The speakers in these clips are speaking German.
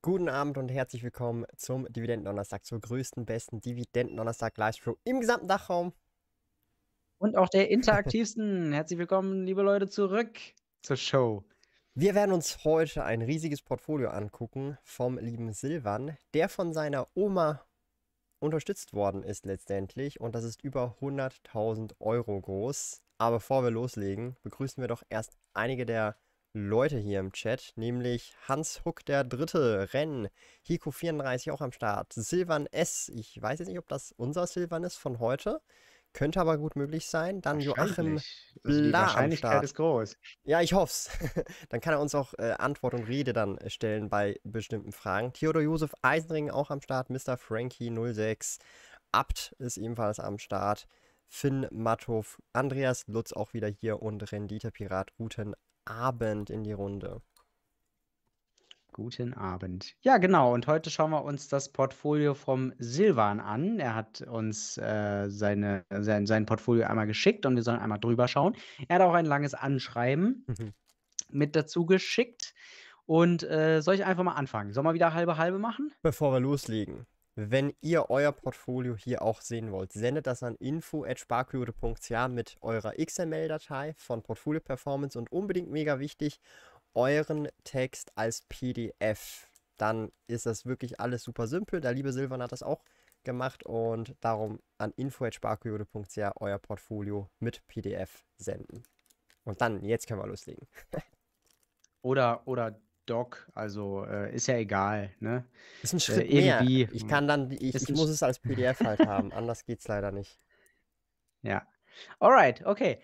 Guten Abend und herzlich willkommen zum Dividenden-Donnerstag, zur größten, besten Dividenden-Donnerstag-Livestream im gesamten Dachraum. Und auch der interaktivsten. herzlich willkommen, liebe Leute, zurück zur Show. Wir werden uns heute ein riesiges Portfolio angucken vom lieben Silvan, der von seiner Oma unterstützt worden ist letztendlich und das ist über 100.000 Euro groß. Aber bevor wir loslegen, begrüßen wir doch erst einige der Leute hier im Chat, nämlich Hans Huck der Dritte, Renn, Hiko34 auch am Start, Silvan S, ich weiß jetzt nicht, ob das unser Silvan ist von heute, könnte aber gut möglich sein, dann Joachim also Die Wahrscheinlichkeit ist groß. Ja, ich hoffe es. dann kann er uns auch äh, Antwort und Rede dann stellen bei bestimmten Fragen. Theodor Josef Eisenring auch am Start, Mr. Frankie 06, Abt ist ebenfalls am Start. Finn Matthoff, Andreas Lutz auch wieder hier und Rendite Pirat. Guten Abend in die Runde. Guten Abend. Ja, genau. Und heute schauen wir uns das Portfolio vom Silvan an. Er hat uns äh, seine, sein, sein Portfolio einmal geschickt und wir sollen einmal drüber schauen. Er hat auch ein langes Anschreiben mhm. mit dazu geschickt. Und äh, soll ich einfach mal anfangen? Sollen wir wieder halbe halbe machen? Bevor wir loslegen. Wenn ihr euer Portfolio hier auch sehen wollt, sendet das an info.sparquote.ch mit eurer XML-Datei von Portfolio Performance und unbedingt mega wichtig, euren Text als PDF. Dann ist das wirklich alles super simpel. Der liebe Silvan hat das auch gemacht und darum an info.sparquote.ch euer Portfolio mit PDF senden. Und dann, jetzt können wir loslegen. oder, oder Doc, also äh, ist ja egal, ne? Ist ein Schritt äh, mehr. Ich kann dann, ich, ich muss es als PDF halt haben, anders geht's leider nicht. Ja. Alright, okay.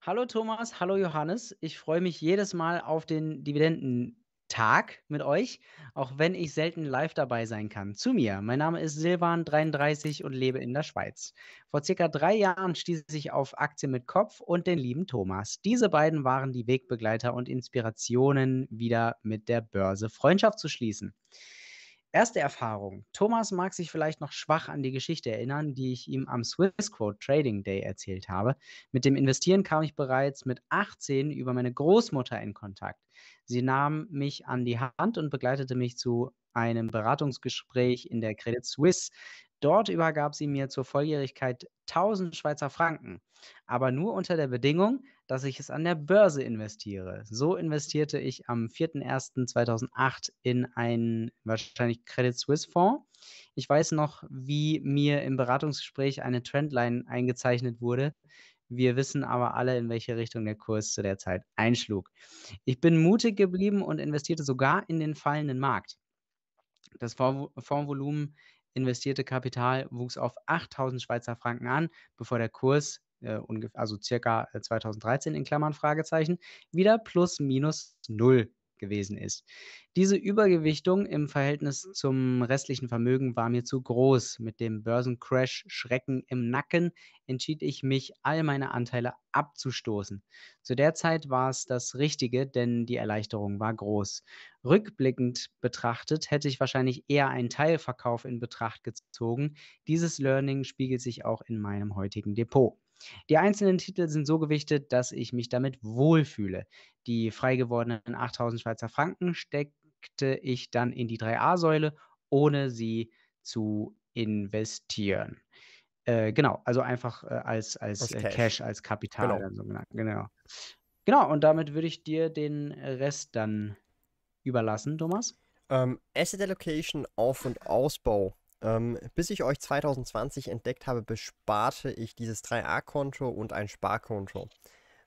Hallo Thomas, hallo Johannes. Ich freue mich jedes Mal auf den Dividenden Tag mit euch, auch wenn ich selten live dabei sein kann. Zu mir. Mein Name ist Silvan, 33 und lebe in der Schweiz. Vor circa drei Jahren stieß ich auf Aktien mit Kopf und den lieben Thomas. Diese beiden waren die Wegbegleiter und Inspirationen, wieder mit der Börse Freundschaft zu schließen. Erste Erfahrung. Thomas mag sich vielleicht noch schwach an die Geschichte erinnern, die ich ihm am Swissquote Trading Day erzählt habe. Mit dem Investieren kam ich bereits mit 18 über meine Großmutter in Kontakt. Sie nahm mich an die Hand und begleitete mich zu einem Beratungsgespräch in der Credit Suisse. Dort übergab sie mir zur Volljährigkeit 1000 Schweizer Franken, aber nur unter der Bedingung, dass ich es an der Börse investiere. So investierte ich am 4.1.2008 in einen wahrscheinlich Credit Suisse Fonds. Ich weiß noch, wie mir im Beratungsgespräch eine Trendline eingezeichnet wurde. Wir wissen aber alle, in welche Richtung der Kurs zu der Zeit einschlug. Ich bin mutig geblieben und investierte sogar in den fallenden Markt. Das Fondsvolumen investierte Kapital wuchs auf 8000 Schweizer Franken an, bevor der Kurs, äh, also circa 2013 äh, in Klammern Fragezeichen, wieder plus minus null gewesen ist. Diese Übergewichtung im Verhältnis zum restlichen Vermögen war mir zu groß. Mit dem Börsencrash Schrecken im Nacken entschied ich mich, all meine Anteile abzustoßen. Zu der Zeit war es das Richtige, denn die Erleichterung war groß. Rückblickend betrachtet hätte ich wahrscheinlich eher einen Teilverkauf in Betracht gezogen. Dieses Learning spiegelt sich auch in meinem heutigen Depot. Die einzelnen Titel sind so gewichtet, dass ich mich damit wohlfühle. Die frei gewordenen 8000 Schweizer Franken steckte ich dann in die 3a-Säule, ohne sie zu investieren. Äh, genau, also einfach äh, als, als, als äh, Cash. Cash. als Kapital. Genau. So genau. Genau, und damit würde ich dir den Rest dann überlassen, Thomas. Ähm, Asset Allocation, Auf- und Ausbau. Ähm, bis ich euch 2020 entdeckt habe, besparte ich dieses 3a-Konto und ein Sparkonto.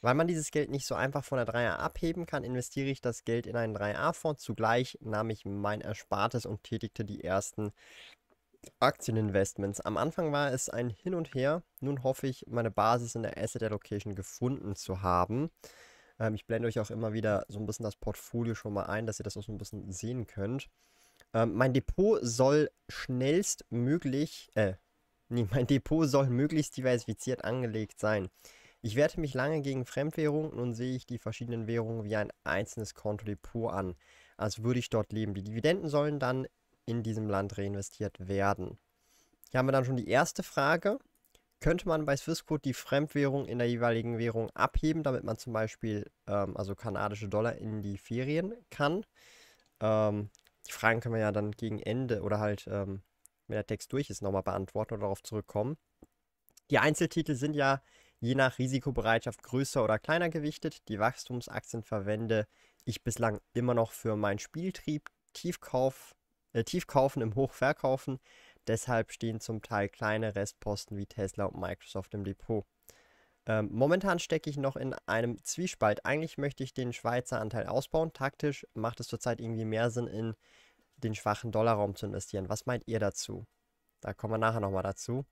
Weil man dieses Geld nicht so einfach von der 3a abheben kann, investiere ich das Geld in einen 3a-Fonds. Zugleich nahm ich mein Erspartes und tätigte die ersten Aktieninvestments. Am Anfang war es ein Hin und Her. Nun hoffe ich, meine Basis in der Asset Allocation gefunden zu haben. Ähm, ich blende euch auch immer wieder so ein bisschen das Portfolio schon mal ein, dass ihr das auch so ein bisschen sehen könnt. Ähm, mein Depot soll schnellstmöglich, äh, nee, mein Depot soll möglichst diversifiziert angelegt sein. Ich werte mich lange gegen Fremdwährungen und sehe ich die verschiedenen Währungen wie ein einzelnes Kontodepot an, als würde ich dort leben. Die Dividenden sollen dann in diesem Land reinvestiert werden. Hier haben wir dann schon die erste Frage. Könnte man bei Swissquote die Fremdwährung in der jeweiligen Währung abheben, damit man zum Beispiel, ähm, also kanadische Dollar in die Ferien kann? Ähm, die Fragen können wir ja dann gegen Ende oder halt, ähm, wenn der Text durch ist, nochmal beantworten oder darauf zurückkommen. Die Einzeltitel sind ja je nach Risikobereitschaft größer oder kleiner gewichtet. Die Wachstumsaktien verwende ich bislang immer noch für meinen Spieltrieb, Tiefkauf, äh, Tiefkaufen im Hochverkaufen. Deshalb stehen zum Teil kleine Restposten wie Tesla und Microsoft im Depot. Ähm, momentan stecke ich noch in einem Zwiespalt. Eigentlich möchte ich den Schweizer Anteil ausbauen. Taktisch macht es zurzeit irgendwie mehr Sinn, in den schwachen Dollarraum zu investieren. Was meint ihr dazu? Da kommen wir nachher nochmal dazu.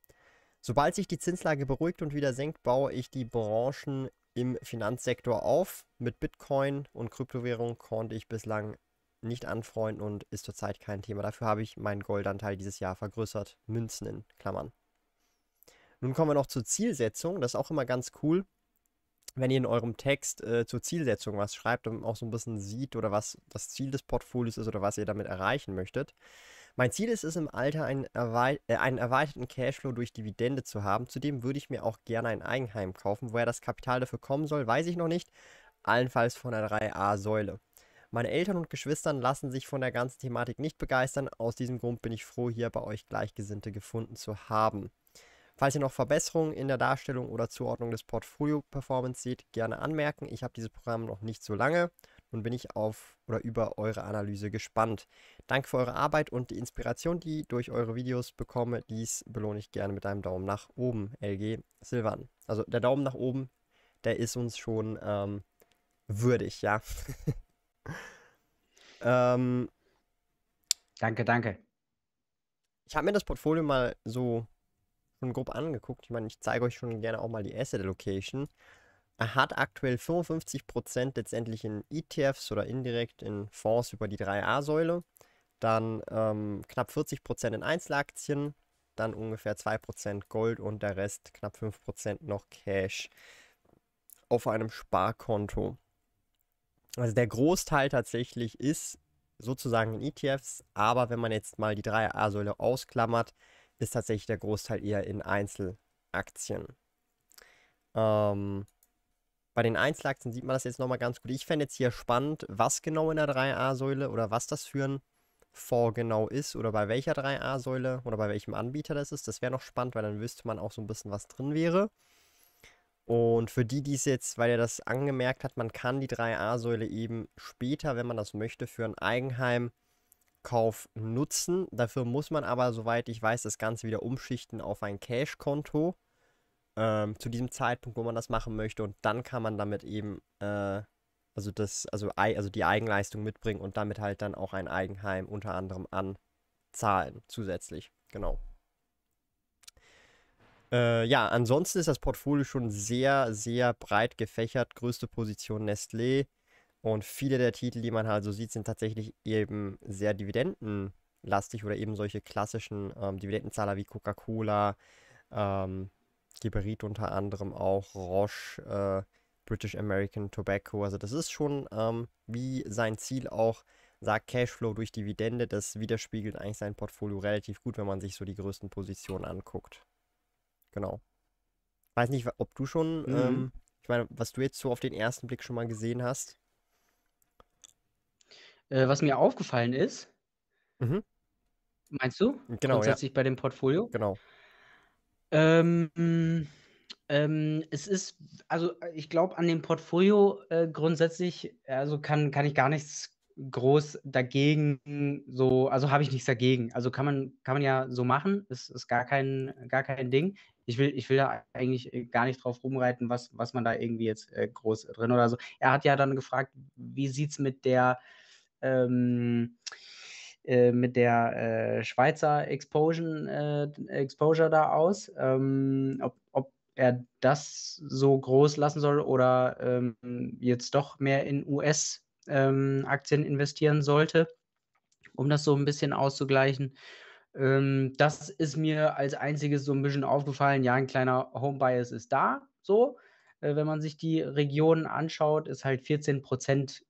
Sobald sich die Zinslage beruhigt und wieder senkt, baue ich die Branchen im Finanzsektor auf. Mit Bitcoin und Kryptowährung konnte ich bislang nicht anfreunden und ist zurzeit kein Thema. Dafür habe ich meinen Goldanteil dieses Jahr vergrößert. Münzen in Klammern. Nun kommen wir noch zur Zielsetzung. Das ist auch immer ganz cool, wenn ihr in eurem Text äh, zur Zielsetzung was schreibt und auch so ein bisschen sieht oder was das Ziel des Portfolios ist oder was ihr damit erreichen möchtet. Mein Ziel ist es im Alter, einen, erwei äh, einen erweiterten Cashflow durch Dividende zu haben. Zudem würde ich mir auch gerne ein Eigenheim kaufen. Woher das Kapital dafür kommen soll, weiß ich noch nicht. Allenfalls von der 3a-Säule. Meine Eltern und Geschwistern lassen sich von der ganzen Thematik nicht begeistern. Aus diesem Grund bin ich froh, hier bei euch Gleichgesinnte gefunden zu haben. Falls ihr noch Verbesserungen in der Darstellung oder Zuordnung des Portfolio-Performance seht, gerne anmerken. Ich habe dieses Programm noch nicht so lange und bin ich auf oder über eure Analyse gespannt. Danke für eure Arbeit und die Inspiration, die ich durch eure Videos bekomme. Dies belohne ich gerne mit einem Daumen nach oben, LG Silvan. Also der Daumen nach oben, der ist uns schon ähm, würdig, ja. ähm, danke, danke. Ich habe mir das Portfolio mal so schon grob angeguckt. Ich meine, ich zeige euch schon gerne auch mal die Asset Allocation. Er hat aktuell 55% letztendlich in ETFs oder indirekt in Fonds über die 3A-Säule. Dann ähm, knapp 40% in Einzelaktien. Dann ungefähr 2% Gold und der Rest knapp 5% noch Cash auf einem Sparkonto. Also der Großteil tatsächlich ist sozusagen in ETFs, aber wenn man jetzt mal die 3A-Säule ausklammert, ist tatsächlich der Großteil eher in Einzelaktien. Ähm, bei den Einzelaktien sieht man das jetzt nochmal ganz gut. Ich fände jetzt hier spannend, was genau in der 3A-Säule oder was das für ein Fonds genau ist oder bei welcher 3A-Säule oder bei welchem Anbieter das ist. Das wäre noch spannend, weil dann wüsste man auch so ein bisschen, was drin wäre. Und für die, die es jetzt, weil er das angemerkt hat, man kann die 3A-Säule eben später, wenn man das möchte, für ein Eigenheim Kauf nutzen. Dafür muss man aber, soweit ich weiß, das Ganze wieder umschichten auf ein Cash-Konto. Ähm, zu diesem Zeitpunkt, wo man das machen möchte. Und dann kann man damit eben, äh, also das, also, also die Eigenleistung mitbringen und damit halt dann auch ein Eigenheim unter anderem anzahlen, zusätzlich. Genau. Äh, ja, ansonsten ist das Portfolio schon sehr, sehr breit gefächert. Größte Position Nestlé, und viele der Titel, die man halt so sieht, sind tatsächlich eben sehr dividendenlastig oder eben solche klassischen ähm, Dividendenzahler wie Coca-Cola, ähm, Geberit unter anderem auch, Roche, äh, British American Tobacco. Also das ist schon ähm, wie sein Ziel auch sagt, Cashflow durch Dividende. Das widerspiegelt eigentlich sein Portfolio relativ gut, wenn man sich so die größten Positionen anguckt. Genau. Weiß nicht, ob du schon, mhm. ähm, ich meine, was du jetzt so auf den ersten Blick schon mal gesehen hast. Äh, was mir aufgefallen ist Mhm. Meinst du? Genau, ja. Grundsätzlich bei dem Portfolio? Genau. Ähm, ähm, es ist also, ich glaube, an dem Portfolio, äh, grundsätzlich also, kann kann ich gar nichts groß dagegen so also, habe ich nichts dagegen. Also, kann man kann man ja so machen, ist ist gar kein gar kein Ding. Ich will ich will da eigentlich, gar nicht drauf rumreiten, was was man da irgendwie jetzt, äh, groß drin oder so er hat ja dann gefragt: „Wie sieht's mit der ähm, äh, mit der äh, Schweizer Exposure, äh, Exposure da aus, ähm, ob, ob er das so groß lassen soll oder ähm, jetzt doch mehr in US-Aktien ähm, investieren sollte, um das so ein bisschen auszugleichen. Ähm, das ist mir als einziges so ein bisschen aufgefallen. Ja, ein kleiner Home Bias ist da, so. Äh, wenn man sich die Regionen anschaut, ist halt 14 Prozent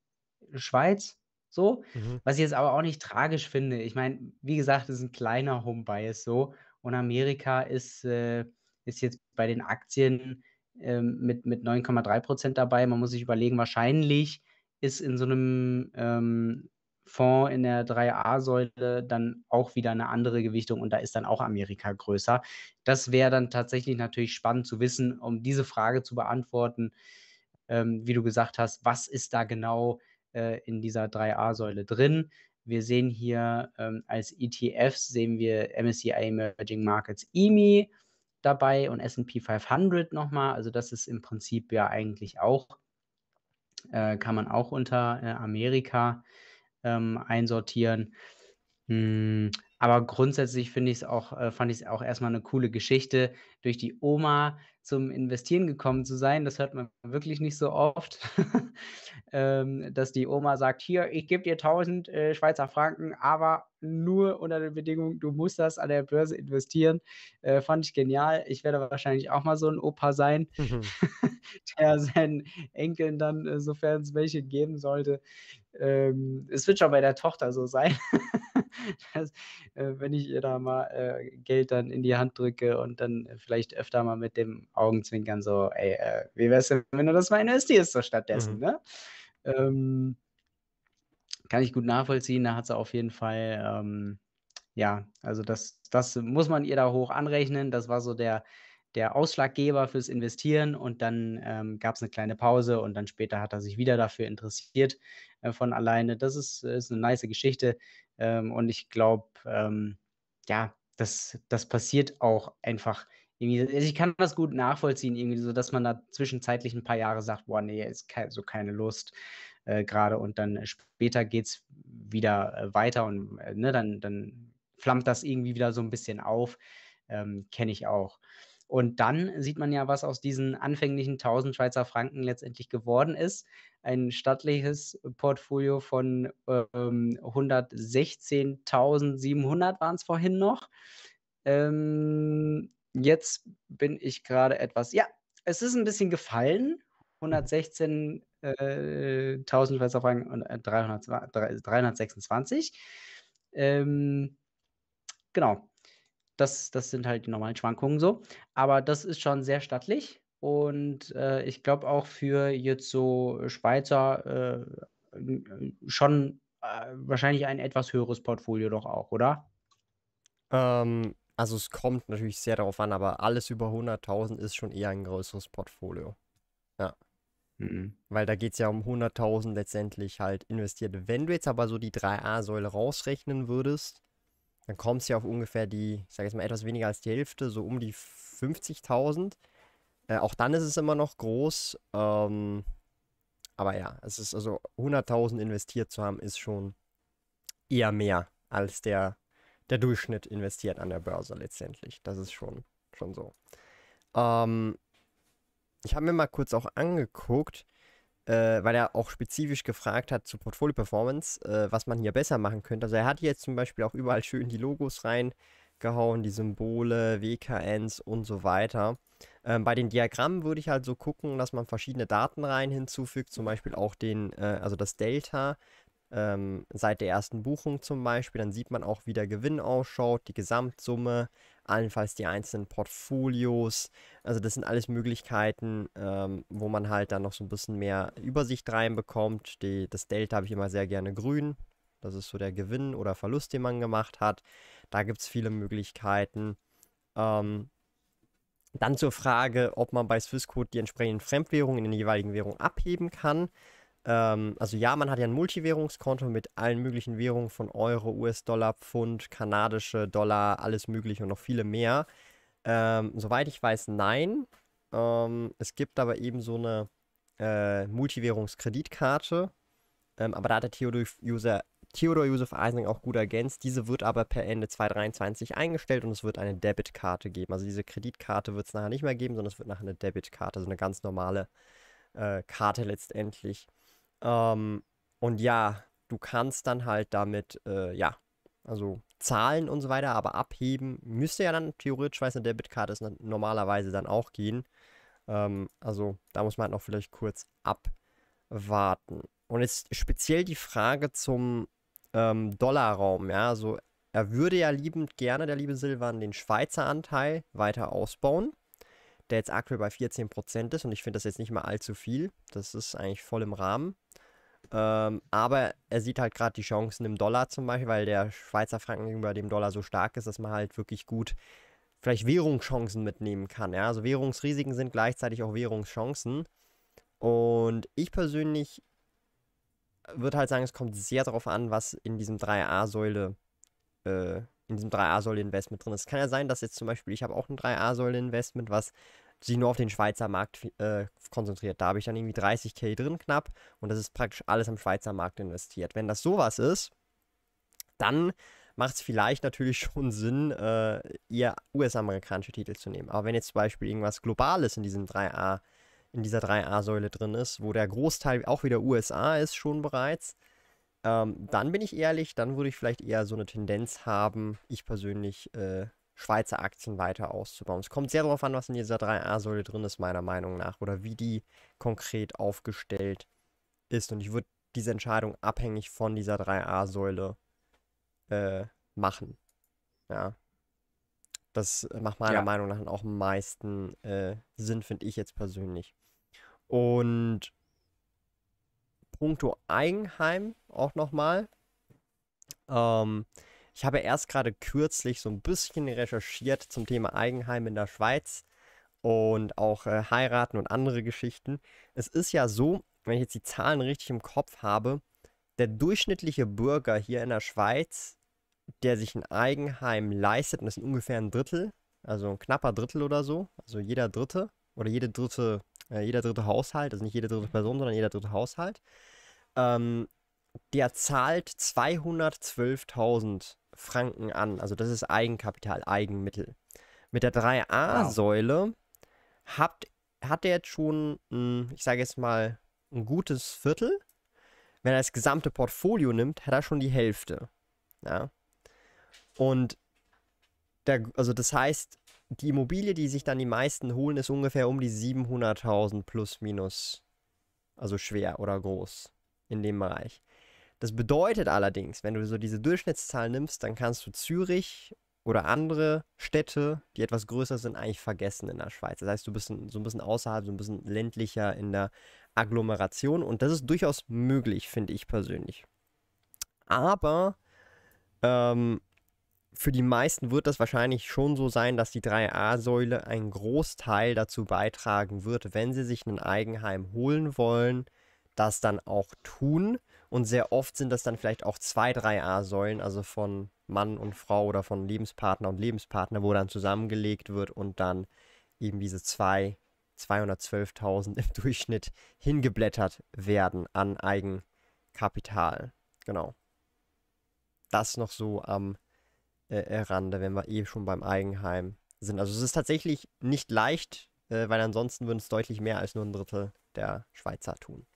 Schweiz, so. Mhm. Was ich jetzt aber auch nicht tragisch finde. Ich meine, wie gesagt, es ist ein kleiner Home Bias so. Und Amerika ist, äh, ist jetzt bei den Aktien ähm, mit, mit 9,3 Prozent dabei. Man muss sich überlegen, wahrscheinlich ist in so einem ähm, Fonds in der 3a-Säule dann auch wieder eine andere Gewichtung und da ist dann auch Amerika größer. Das wäre dann tatsächlich natürlich spannend zu wissen, um diese Frage zu beantworten, ähm, wie du gesagt hast, was ist da genau äh, in dieser 3a-Säule drin? Wir sehen hier ähm, als ETFs sehen wir MSCI Emerging Markets EMI dabei und S&P 500 nochmal. Also das ist im Prinzip ja eigentlich auch, äh, kann man auch unter äh, Amerika ähm, einsortieren. Hm, aber grundsätzlich finde ich es auch, äh, fand ich es auch erstmal eine coole Geschichte, durch die Oma zum Investieren gekommen zu sein. Das hört man wirklich nicht so oft, ähm, dass die Oma sagt, hier, ich gebe dir 1000 äh, Schweizer Franken, aber nur unter der Bedingung, du musst das an der Börse investieren. Äh, fand ich genial. Ich werde wahrscheinlich auch mal so ein Opa sein, mhm. der seinen Enkeln dann, äh, sofern es welche geben sollte, ähm, es wird schon bei der Tochter so sein, dass, äh, wenn ich ihr da mal äh, Geld dann in die Hand drücke und dann vielleicht öfter mal mit dem Augenzwinkern so, ey, äh, wie wär's denn, wenn du das mal investierst so stattdessen, mhm. ne? Ähm, kann ich gut nachvollziehen, da hat sie auf jeden Fall, ähm, ja, also das, das muss man ihr da hoch anrechnen. Das war so der, der Ausschlaggeber fürs Investieren und dann ähm, gab es eine kleine Pause und dann später hat er sich wieder dafür interessiert äh, von alleine. Das ist, ist eine nice Geschichte ähm, und ich glaube, ähm, ja, das, das passiert auch einfach. Also ich kann das gut nachvollziehen, irgendwie so, dass man da zwischenzeitlich ein paar Jahre sagt, boah, nee, ist ke so keine Lust äh, gerade und dann später geht es wieder äh, weiter und äh, ne, dann, dann flammt das irgendwie wieder so ein bisschen auf. Ähm, Kenne ich auch. Und dann sieht man ja, was aus diesen anfänglichen 1000 Schweizer Franken letztendlich geworden ist. Ein stattliches Portfolio von ähm, 116.700 waren es vorhin noch. Ähm, jetzt bin ich gerade etwas, ja, es ist ein bisschen gefallen. 116.000 äh, Schweizer Franken und äh, 300, 326. Ähm, genau, das, das sind halt die normalen Schwankungen so. Aber das ist schon sehr stattlich. Und äh, ich glaube auch für jetzt so Schweizer äh, schon äh, wahrscheinlich ein etwas höheres Portfolio doch auch, oder? Ähm, also es kommt natürlich sehr darauf an, aber alles über 100.000 ist schon eher ein größeres Portfolio. Ja. Mhm. Weil da geht es ja um 100.000 letztendlich halt investiert. Wenn du jetzt aber so die 3a-Säule rausrechnen würdest, dann kommst du ja auf ungefähr die, ich sage jetzt mal etwas weniger als die Hälfte, so um die 50.000. Äh, auch dann ist es immer noch groß. Ähm, aber ja, es ist also 100.000 investiert zu haben, ist schon eher mehr als der, der Durchschnitt investiert an der Börse letztendlich. Das ist schon, schon so. Ähm, ich habe mir mal kurz auch angeguckt, äh, weil er auch spezifisch gefragt hat zu Portfolio Performance, äh, was man hier besser machen könnte. Also er hat jetzt zum Beispiel auch überall schön die Logos reingehauen, die Symbole, WKNs und so weiter. Ähm, bei den Diagrammen würde ich halt so gucken, dass man verschiedene Datenreihen hinzufügt, zum Beispiel auch den, äh, also das Delta ähm, seit der ersten Buchung zum Beispiel. Dann sieht man auch, wie der Gewinn ausschaut, die Gesamtsumme, allenfalls die einzelnen Portfolios. Also das sind alles Möglichkeiten, ähm, wo man halt dann noch so ein bisschen mehr Übersicht reinbekommt. Die, das Delta habe ich immer sehr gerne grün. Das ist so der Gewinn oder Verlust, den man gemacht hat. Da gibt es viele Möglichkeiten. Ähm, dann zur Frage, ob man bei Swissquote die entsprechenden Fremdwährungen in der jeweiligen Währung abheben kann. Ähm, also ja, man hat ja ein Multiwährungskonto mit allen möglichen Währungen von Euro, US-Dollar, Pfund, kanadische Dollar, alles mögliche und noch viele mehr. Ähm, soweit ich weiß, nein. Ähm, es gibt aber eben so eine äh, Multiwährungskreditkarte. Ähm, aber da hat der Theodor, User, Theodor Josef Eising auch gut ergänzt. Diese wird aber per Ende 2023 eingestellt und es wird eine Debitkarte geben. Also diese Kreditkarte wird es nachher nicht mehr geben, sondern es wird nachher eine Debitkarte, also eine ganz normale äh, Karte letztendlich. Ähm, und ja, du kannst dann halt damit, äh, ja, also zahlen und so weiter, aber abheben müsste ja dann theoretisch, weil es eine Debitkarte ist, normalerweise dann auch gehen. Ähm, also da muss man halt noch vielleicht kurz abwarten. Und jetzt speziell die Frage zum ähm, Dollarraum, ja, also er würde ja liebend gerne, der liebe Silvan, den Schweizer Anteil weiter ausbauen der jetzt aktuell bei 14% ist und ich finde das jetzt nicht mal allzu viel. Das ist eigentlich voll im Rahmen. Ähm, aber er sieht halt gerade die Chancen im Dollar zum Beispiel, weil der Schweizer Franken gegenüber dem Dollar so stark ist, dass man halt wirklich gut vielleicht Währungschancen mitnehmen kann. Ja? Also Währungsrisiken sind gleichzeitig auch Währungschancen. Und ich persönlich würde halt sagen, es kommt sehr darauf an, was in diesem 3A-Säule, äh, in diesem 3A-Säule-Investment drin ist. Es kann ja sein, dass jetzt zum Beispiel, ich habe auch ein 3A-Säule-Investment, was sich nur auf den Schweizer Markt äh, konzentriert. Da habe ich dann irgendwie 30k drin knapp und das ist praktisch alles am Schweizer Markt investiert. Wenn das sowas ist, dann macht es vielleicht natürlich schon Sinn, äh, eher US-amerikanische Titel zu nehmen. Aber wenn jetzt zum Beispiel irgendwas Globales in diesem 3A, in dieser 3A-Säule drin ist, wo der Großteil auch wieder USA ist schon bereits, ähm, dann bin ich ehrlich, dann würde ich vielleicht eher so eine Tendenz haben, ich persönlich äh, Schweizer Aktien weiter auszubauen. Es kommt sehr darauf an, was in dieser 3A-Säule drin ist, meiner Meinung nach, oder wie die konkret aufgestellt ist. Und ich würde diese Entscheidung abhängig von dieser 3A-Säule äh, machen. Ja. Das macht meiner ja. Meinung nach auch am meisten äh, Sinn, finde ich jetzt persönlich. Und puncto Eigenheim auch nochmal. Ähm, ich habe erst gerade kürzlich so ein bisschen recherchiert zum Thema Eigenheim in der Schweiz und auch äh, heiraten und andere Geschichten. Es ist ja so, wenn ich jetzt die Zahlen richtig im Kopf habe, der durchschnittliche Bürger hier in der Schweiz, der sich ein Eigenheim leistet, und das sind ungefähr ein Drittel, also ein knapper Drittel oder so, also jeder Dritte oder jede dritte, äh, jeder dritte Haushalt, also nicht jede dritte Person, sondern jeder dritte Haushalt, ähm, der zahlt 212.000 Franken an. Also das ist Eigenkapital, Eigenmittel. Mit der 3a-Säule wow. hat, hat er jetzt schon, ein, ich sage jetzt mal, ein gutes Viertel. Wenn er das gesamte Portfolio nimmt, hat er schon die Hälfte. Ja. Und der, also das heißt, die Immobilie, die sich dann die meisten holen, ist ungefähr um die 700.000 plus minus. Also schwer oder groß in dem Bereich. Das bedeutet allerdings, wenn du so diese Durchschnittszahl nimmst, dann kannst du Zürich oder andere Städte, die etwas größer sind, eigentlich vergessen in der Schweiz. Das heißt, du bist so ein bisschen außerhalb, so ein bisschen ländlicher in der Agglomeration und das ist durchaus möglich, finde ich persönlich. Aber ähm, für die meisten wird das wahrscheinlich schon so sein, dass die 3a-Säule einen Großteil dazu beitragen wird, wenn sie sich ein Eigenheim holen wollen, das dann auch tun. Und sehr oft sind das dann vielleicht auch zwei 3a-Säulen, also von Mann und Frau oder von Lebenspartner und Lebenspartner, wo dann zusammengelegt wird und dann eben diese zwei 212.000 im Durchschnitt hingeblättert werden an Eigenkapital. Genau. Das noch so am äh, Rande, wenn wir eh schon beim Eigenheim sind. Also es ist tatsächlich nicht leicht, äh, weil ansonsten würden es deutlich mehr als nur ein Drittel der Schweizer tun.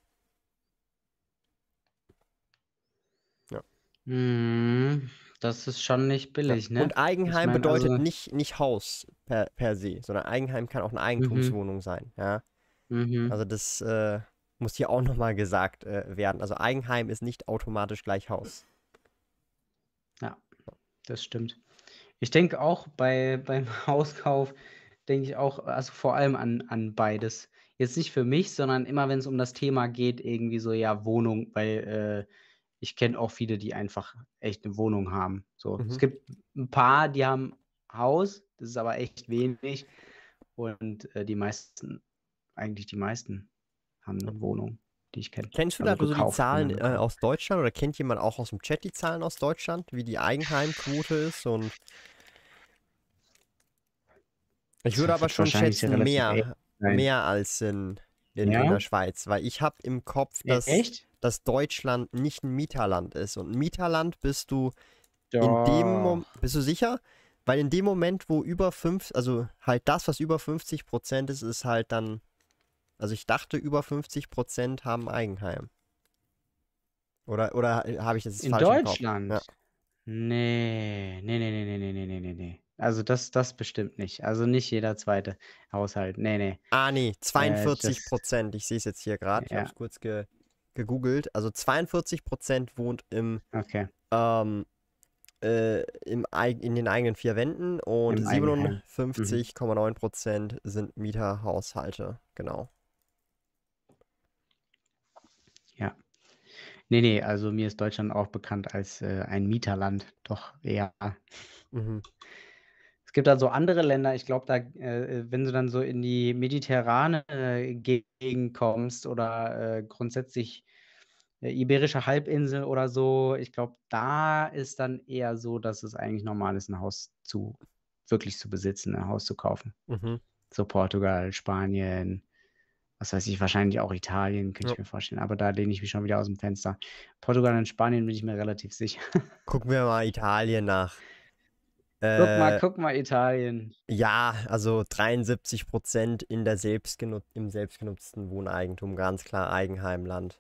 Mhm. Das ist schon nicht billig, ne? Und Eigenheim mein, bedeutet also nicht, nicht Haus per, per se, sondern Eigenheim kann auch eine mhm. Eigentumswohnung sein, ja. Mhm. Also das äh, muss hier auch nochmal gesagt äh, werden. Also Eigenheim ist nicht automatisch gleich Haus. Ja, das stimmt. Ich denke auch bei, beim Hauskauf, denke ich auch, also vor allem an, an beides. Jetzt nicht für mich, sondern immer, wenn es um das Thema geht, irgendwie so, ja, Wohnung, weil äh, ich kenne auch viele, die einfach echt eine Wohnung haben. So, mhm. es gibt ein paar, die haben Haus, das ist aber echt wenig. Und äh, die meisten, eigentlich die meisten, haben eine Wohnung, die ich kenne. Kennst du also da so die Zahlen äh, aus Deutschland oder kennt jemand auch aus dem Chat die Zahlen aus Deutschland, wie die Eigenheimquote ist und ich würde aber schon schätzen, mehr, mehr als in, in, ja? in, der Schweiz, weil ich habe im Kopf, dass. Echt? Dass Deutschland nicht ein Mieterland ist. Und ein Mieterland bist du ja. in dem Moment, bist du sicher? Weil in dem Moment, wo über 5, also halt das, was über 50 Prozent ist, ist halt dann, also ich dachte, über 50 Prozent haben Eigenheim. Oder, oder habe ich das in falsch Deutschland? Ja. Nee, nee, nee, nee, nee, nee, nee, nee, nee. Also das, das bestimmt nicht. Also nicht jeder zweite Haushalt. Nee, nee. Ah, nee, 42 äh, Prozent. Ich sehe es jetzt hier gerade. Ich ja. habe es kurz ge gegoogelt. Also 42% wohnt im, okay. ähm, äh, im, in den eigenen vier Wänden und 57,9% mhm. sind Mieterhaushalte. Genau. Ja. Ne, ne, also mir ist Deutschland auch bekannt als, äh, ein Mieterland, doch eher. Mhm. Es gibt da so andere Länder, ich glaube, da äh, äh, wenn du dann so in die mediterrane äh, Gegend kommst oder, äh, grundsätzlich, äh, Iberische Halbinsel oder so, ich glaube, da ist dann eher so, dass es eigentlich normal ist, 'n Haus zu wirklich zu besitzen, 'n Haus zu kaufen. Mhm. So Portugal, Spanien, was weiß ich, wahrscheinlich auch Italien, könnte Ja. ich mir vorstellen, aber da lehne ich mich schon wieder aus'm Fenster. Portugal und Spanien bin ich mir relativ sicher. Gucken wir mal Italien nach. Guck mal, Äh guck mal Italien. Ja, also 73 in der selbstgenu im selbstgenutzten Wohneigentum, ganz klar Eigenheimland.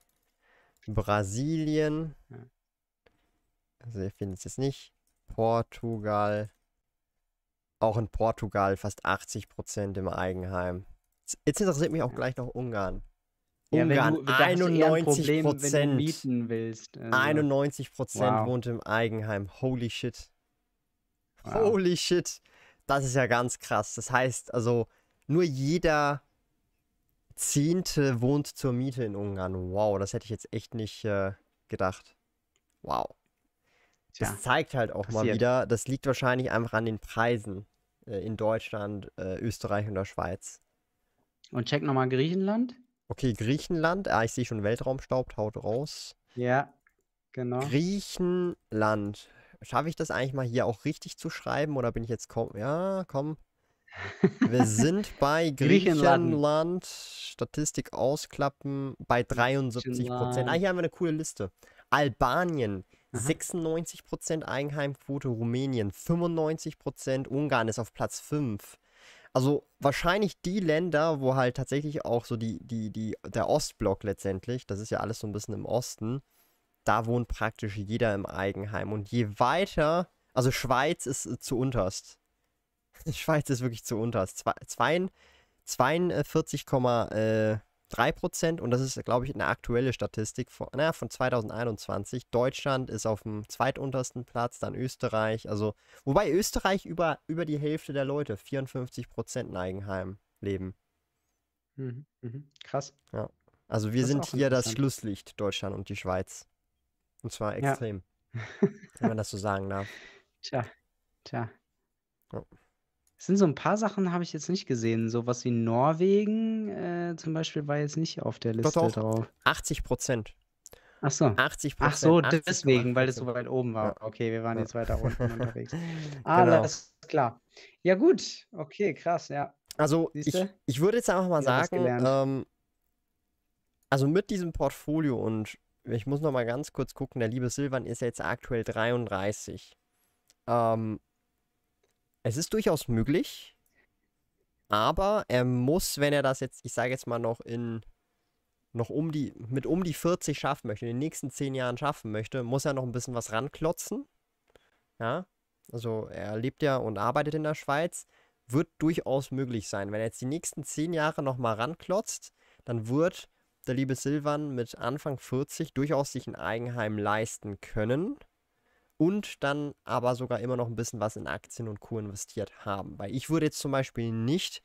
Brasilien also ich finde es jetzt nicht. Portugal auch in Portugal fast 80% im Eigenheim. Jetzt interessiert mich auch gleich noch Ungarn. Ja, Ungarn, du da hast du eher 'n Problem, wenn du 91 mieten willst, also 91 wow. wohnt im Eigenheim. Holy shit. Wow. Holy shit. Das ist ja ganz krass. Das heißt, also nur jeder Zehnte wohnt zur Miete in Ungarn. Wow, das hätte ich jetzt echt nicht, äh, gedacht. Wow. Das zeigt halt auch mal passiert. wieder, das liegt wahrscheinlich einfach an den Preisen, äh, in Deutschland, äh, Österreich und der Schweiz. Und check noch mal Griechenland. Okay, Griechenland. Ah, ich sehe schon Weltraumstaub, haut raus. Ja, genau. Griechenland. Schaffe ich das eigentlich mal hier auch richtig zu schreiben oder bin ich jetzt komm ja, komm. Wir sind bei Griechenland. Griechenland. Statistik ausklappen bei 73 Ah, Griechenland. hier haben wir eine coole Liste. Albanien Aha. 96% Eigenheimquote, Rumänien 95% Ungarn ist auf Platz 5. Also wahrscheinlich die Länder, wo halt tatsächlich auch so die, die, die, der Ostblock letztendlich, das ist ja alles so ein bisschen im Osten, da wohnt praktisch jeder im Eigenheim. Und je weiter, also Schweiz ist äh, zu unterst. Schweiz ist wirklich zu unterst. Zwei- zweien- 42,3 Prozent und das ist, glaube ich, eine aktuelle Statistik von, na, von 2021. Deutschland ist auf dem zweituntersten Platz, dann Österreich. Also, wobei Österreich über, über die Hälfte der Leute, 54 Prozent in Eigenheim leben. Mhm, mhm. Krass. Also wir Das sind hier das. Schlusslicht, Deutschland und die Schweiz. Und zwar Ja. extrem, wenn man das so sagen darf. Tja, tja. Ja. Es sind so ein paar Sachen habe ich jetzt nicht gesehen. So was wie Norwegen, äh, zum Beispiel war jetzt nicht auf der Liste doch. drauf. 80 Prozent. Ach so. 80 Ach so, 80,8 deswegen, weil es so Prozent. weit oben war. Ja. Okay, wir waren Ja. jetzt weiter unten unterwegs. Genau. Alles klar. Ja gut, okay, krass, ja. Also ich, ich würde jetzt einfach mal was sagen, ähm, also mit diesem Portfolio und ich muss noch mal ganz kurz gucken, der liebe Silvan ist jetzt aktuell 33. Ähm, es ist durchaus möglich, aber er muss, wenn er das jetzt, ich sage jetzt mal noch in noch um die, mit um die 40 schaffen möchte, in den nächsten 10 Jahren schaffen möchte, muss er noch ein bisschen was ranklotzen. Ja, also er lebt ja und arbeitet in der Schweiz. Wird durchaus möglich sein. Wenn er jetzt die nächsten 10 Jahre nochmal ranklotzt, dann wird der liebe Silvan mit Anfang 40 durchaus sich ein Eigenheim leisten können und dann aber sogar immer noch ein bisschen was in Aktien und Co. investiert haben. Weil ich würde jetzt zum Beispiel nicht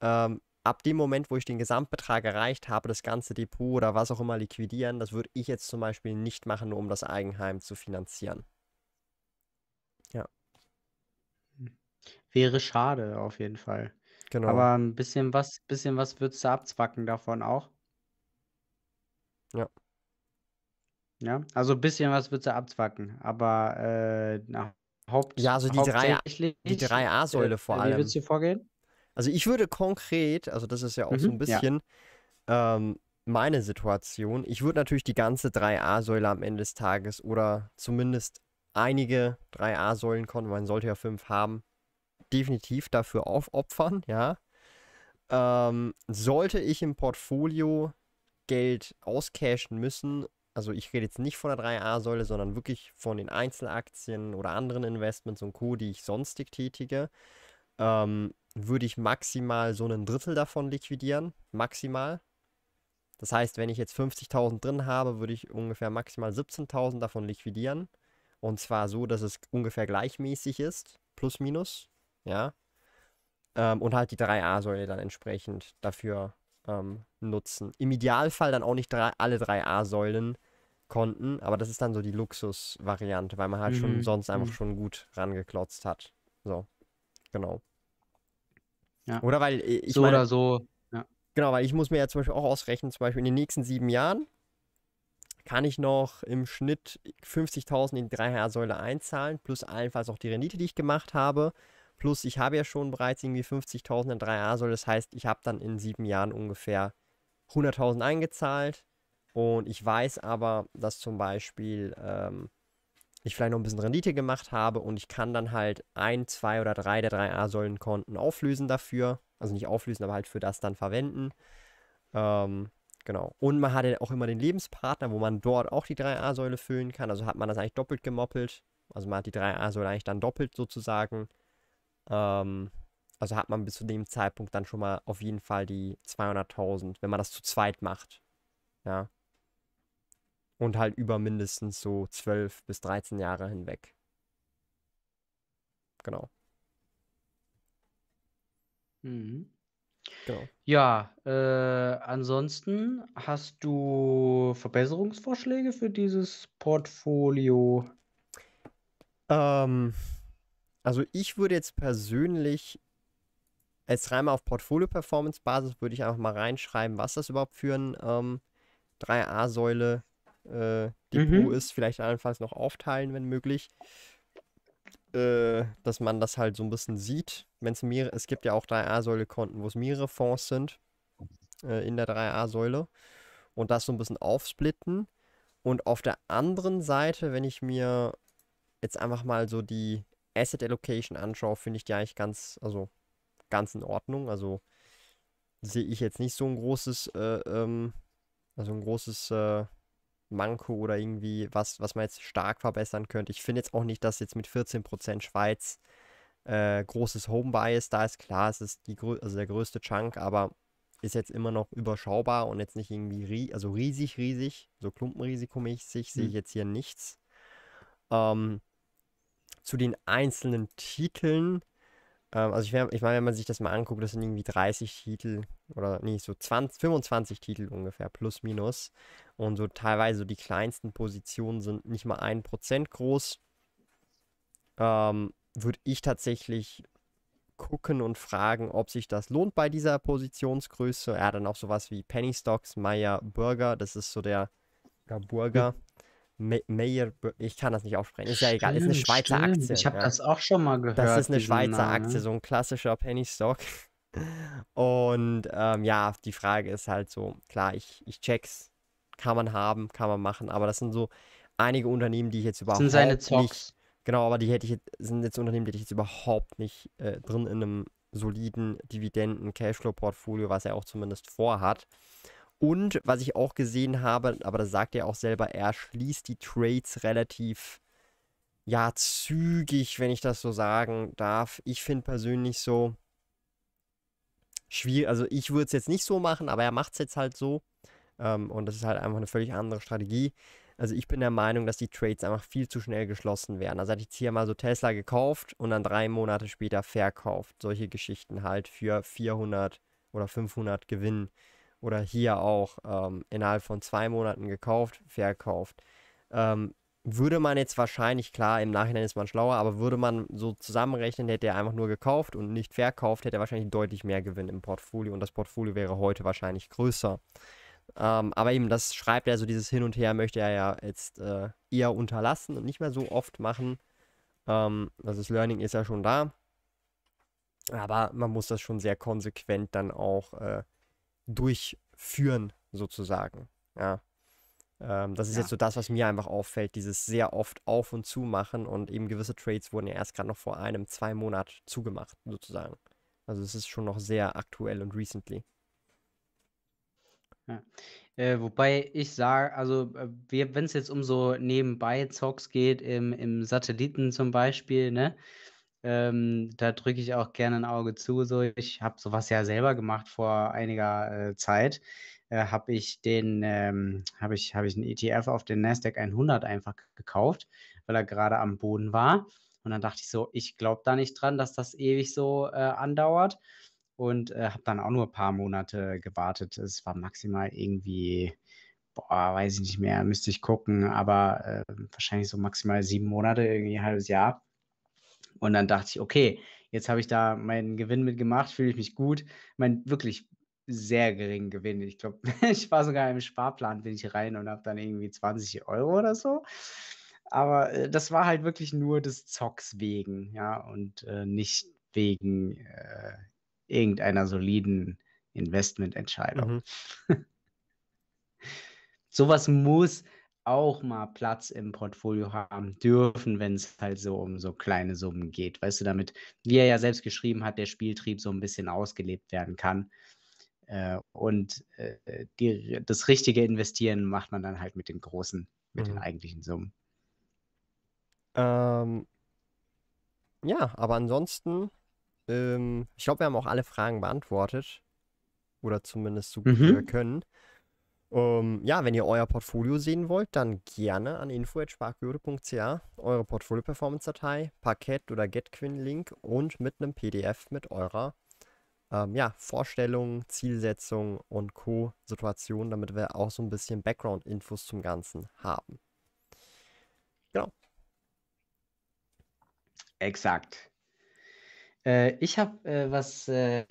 ähm, ab dem Moment, wo ich den Gesamtbetrag erreicht habe, das ganze Depot oder was auch immer liquidieren, das würde ich jetzt zum Beispiel nicht machen, nur um das Eigenheim zu finanzieren. Wäre schade auf jeden Fall. Genau. Aber ein bisschen was bisschen was würdest du abzwacken davon auch? Ja. Ja, also ein bisschen was würdest du abzwacken, aber, äh, na, Haupt Ja, also die drei- hauptsächlich, die 3A-Säule äh, vor Wie allem. würdest du vorgehen? Also ich würde konkret, also das ist ja auch so ein Mhm, ja. bisschen ähm, meine Situation, ich würde natürlich die ganze 3A-Säule am Ende des Tages oder zumindest einige 3A-Säulenkonten, man sollte ja fünf haben, definitiv dafür aufopfern, ja. Ähm, sollte ich im Portfolio Geld auscashen müssen, also ich rede jetzt nicht von der 3A-Säule, sondern wirklich von den Einzelaktien oder anderen Investments und Co., die ich sonstig tätige, ähm, würde ich maximal so ein Drittel davon liquidieren. Maximal. Das heißt, wenn ich jetzt 50.000 drin habe, würde ich ungefähr maximal 17.000 davon liquidieren. Und zwar so, dass es ungefähr gleichmäßig ist. Plus, minus. Ja. Ähm, und halt die 3A-Säule dann entsprechend dafür ähm, nutzen. Im Idealfall dann auch nicht drei, alle 3A-Säulen, Konten, aber das ist dann so die Luxusvariante, weil man halt schon Mhm. sonst einfach Mhm. schon gut rangeklotzt hat. So, genau. Ja. Oder weil äh, ich So meine, oder so. Ja. genau, weil ich muss mir ja zum Beispiel auch ausrechnen, zum Beispiel in den nächsten sieben Jahren kann ich noch im Schnitt 50.000 in die 3HR-Säule einzahlen, plus allenfalls auch die Rendite, die ich gemacht habe. Plus ich habe ja schon bereits irgendwie 50.000 in 3HR-Säule, das heißt, ich habe dann in sieben Jahren ungefähr 100.000 eingezahlt. Und ich weiß aber, dass zum Beispiel ähm, ich vielleicht noch ein bisschen Rendite gemacht habe und ich kann dann halt ein, zwei oder drei der 3A-Säulenkonten auflösen dafür. Also nicht auflösen, aber halt für das dann verwenden. Ähm, genau. Und man hat ja auch immer den Lebenspartner, wo man dort auch die 3A-Säule füllen kann. Also hat man das eigentlich doppelt gemoppelt. Also man hat die 3A-Säule eigentlich dann doppelt sozusagen. Ähm, also hat man bis zu dem Zeitpunkt dann schon mal auf jeden Fall die 200.000, wenn man das zu zweit macht. Ja. Und halt über mindestens so 12 bis 13 Jahre hinweg. Genau, Mhm. genau. Ja, äh, ansonsten hast du Verbesserungsvorschläge für dieses Portfolio? Ähm, also ich würde jetzt persönlich, jetzt rein mal auf Portfolio-Performance-Basis, würde ich einfach mal reinschreiben, was das überhaupt für ein ähm, 3A-Säule äh, Depot Mhm. ist. Vielleicht allenfalls noch aufteilen, wenn möglich. Äh, dass man das halt so ein bisschen sieht. Wenn es mehrere, es gibt ja auch 3A-Säule-Konten, wo es mehrere Fonds sind äh, in der 3A-Säule. Und das so ein bisschen aufsplitten. Und auf der anderen Seite, wenn ich mir jetzt einfach mal so die Asset Allocation anschaue, finde ich die eigentlich ganz, also ganz in Ordnung. Also sehe ich jetzt nicht so ein großes, äh, ähm, also ein großes äh, Manko oder irgendwie was, was man jetzt stark verbessern könnte. Ich finde jetzt auch nicht, dass jetzt mit 14% Schweiz äh, großes Home Bias da ist. Klar, es ist die, also der größte Chunk, aber ist jetzt immer noch überschaubar und jetzt nicht irgendwie rie also riesig, riesig, so klumpenrisikomäßig sehe ich Hm. jetzt hier nichts. Ähm, zu den einzelnen Titeln, ähm, also ich, ich meine, wenn man sich das mal anguckt, das sind irgendwie 30 Titel oder nee, so 20, 25 Titel ungefähr, plus minus. Und so teilweise die kleinsten Positionen sind nicht mal ein Prozent groß. Ähm, würde ich tatsächlich gucken und fragen, ob sich das lohnt bei dieser Positionsgröße. Er hat dann auch sowas wie Penny Stocks, Meyer Burger, das ist so der, oder Burger. Me Meyer, ich kann das nicht aussprechen, ist ja egal, ist eine Stimmt, Schweizer stimmt. Aktie. Ich habe ja. das auch schon mal Das gehört, ist eine Schweizer Aktie, Namen. so ein klassischer Penny Stock. Und ähm, ja, die Frage ist halt so, klar, ich, ich check's, kann man haben, kann man machen, aber das sind so einige Unternehmen, die ich jetzt Das sind seine überhaupt nicht, Zocks. genau, aber die hätte ich jetzt, sind jetzt Unternehmen, die ich jetzt überhaupt nicht äh, drin in einem soliden Dividenden-Cashflow-Portfolio, was er auch zumindest vorhat. Und was ich auch gesehen habe, aber das sagt er auch selber, er schließt die Trades relativ, ja, zügig, wenn ich das so sagen darf. Ich finde persönlich so schwierig, also ich würde es jetzt nicht so machen, aber er macht es jetzt halt so. Ähm, und das ist halt einfach eine völlig andere Strategie. Also ich bin der Meinung, dass die Trades einfach viel zu schnell geschlossen werden. Also hat jetzt hier mal so Tesla gekauft und dann drei Monate später verkauft. Solche Geschichten halt für 400 oder 500 Gewinn. Oder hier auch ähm, innerhalb von zwei Monaten gekauft, verkauft. Ähm, würde man jetzt wahrscheinlich, klar, im Nachhinein ist man schlauer, aber würde man so zusammenrechnen, hätte er einfach nur gekauft und nicht verkauft, hätte er wahrscheinlich deutlich mehr Gewinn im Portfolio und das Portfolio wäre heute wahrscheinlich größer. Ähm, aber eben, das schreibt er so, dieses Hin und Her möchte er ja jetzt äh, eher unterlassen und nicht mehr so oft machen. Ähm, also das Learning ist ja schon da. Aber man muss das schon sehr konsequent dann auch äh, durchführen, sozusagen. Ja. Ähm, das ist Ja. jetzt so das, was mir einfach auffällt, dieses sehr oft auf und zu machen und eben gewisse Trades wurden ja erst gerade noch vor einem, zwei Monaten zugemacht, sozusagen. Also es ist schon noch sehr aktuell und recently. Ja. Äh, wobei ich sage, also äh, wenn es jetzt um so Nebenbei-Zocks geht, im, im Satelliten zum Beispiel, ne? Ähm, da drücke ich auch gerne ein Auge zu. So. Ich habe sowas ja selber gemacht vor einiger äh, Zeit. Äh, habe ich den, ähm, habe ich, habe ich einen ETF auf den Nasdaq 100 einfach gekauft, weil er gerade am Boden war. Und dann dachte ich so, ich glaube da nicht dran, dass das ewig so äh, andauert. Und äh, habe dann auch nur ein paar Monate gewartet. Es war maximal irgendwie boah, weiß ich nicht mehr, müsste ich gucken, aber äh, wahrscheinlich so maximal sieben Monate, irgendwie ein halbes Jahr. Und dann dachte ich, okay, jetzt habe ich da meinen Gewinn mitgemacht, fühle ich mich gut. Mein wirklich sehr geringen Gewinn. Ich glaube, ich war sogar im Sparplan, bin ich rein und habe dann irgendwie 20 Euro oder so. Aber äh, das war halt wirklich nur des Zocks wegen, ja, und äh, nicht wegen äh, irgendeiner soliden Investmententscheidung. Mhm. Sowas muss auch mal Platz im Portfolio haben dürfen, wenn es halt so um so kleine Summen geht. Weißt du, damit, wie er ja selbst geschrieben hat, der Spieltrieb so ein bisschen ausgelebt werden kann. Äh, und äh, die, das richtige Investieren macht man dann halt mit den großen, mit den Mhm. eigentlichen Summen. Ähm, ja, aber ansonsten, ähm, ich glaube, wir haben auch alle Fragen beantwortet. Oder zumindest so gut wie wir Mhm. können. Ähm, ja, wenn ihr euer Portfolio sehen wollt, dann gerne an info.sparquote.ca eure Portfolio-Performance-Datei, Parkett oder GetQuinn-Link und mit einem PDF mit eurer ähm, ja, Vorstellung, Zielsetzung und Co-Situation, damit wir auch so ein bisschen Background-Infos zum Ganzen haben. Genau. Exakt. Äh, ich habe äh, was, äh,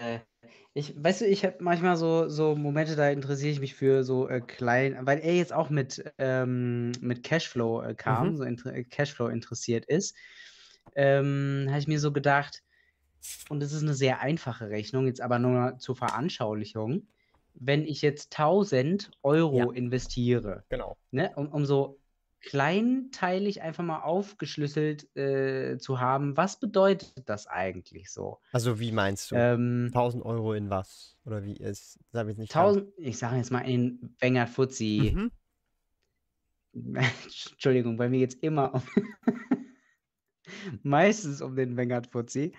ich, weißt du, ich habe manchmal so, so Momente, da interessiere ich mich für so äh, klein, weil er jetzt auch mit, ähm, mit Cashflow äh, kam, Mhm. so äh, Cashflow interessiert ist, ähm, habe ich mir so gedacht, und das ist eine sehr einfache Rechnung, jetzt aber nur zur Veranschaulichung, wenn ich jetzt 1000 Euro investiere, Genau. ne, um, um so kleinteilig einfach mal aufgeschlüsselt äh, zu haben, was bedeutet das eigentlich so? Also wie meinst du? Ähm, 1000 Euro in was? Oder wie ist, habe ich nicht ganz. 1000, ich sage jetzt mal in Wenger Fuzzi. Mhm. Entschuldigung, bei mir geht es immer um meistens um den Wengert Fuzzi.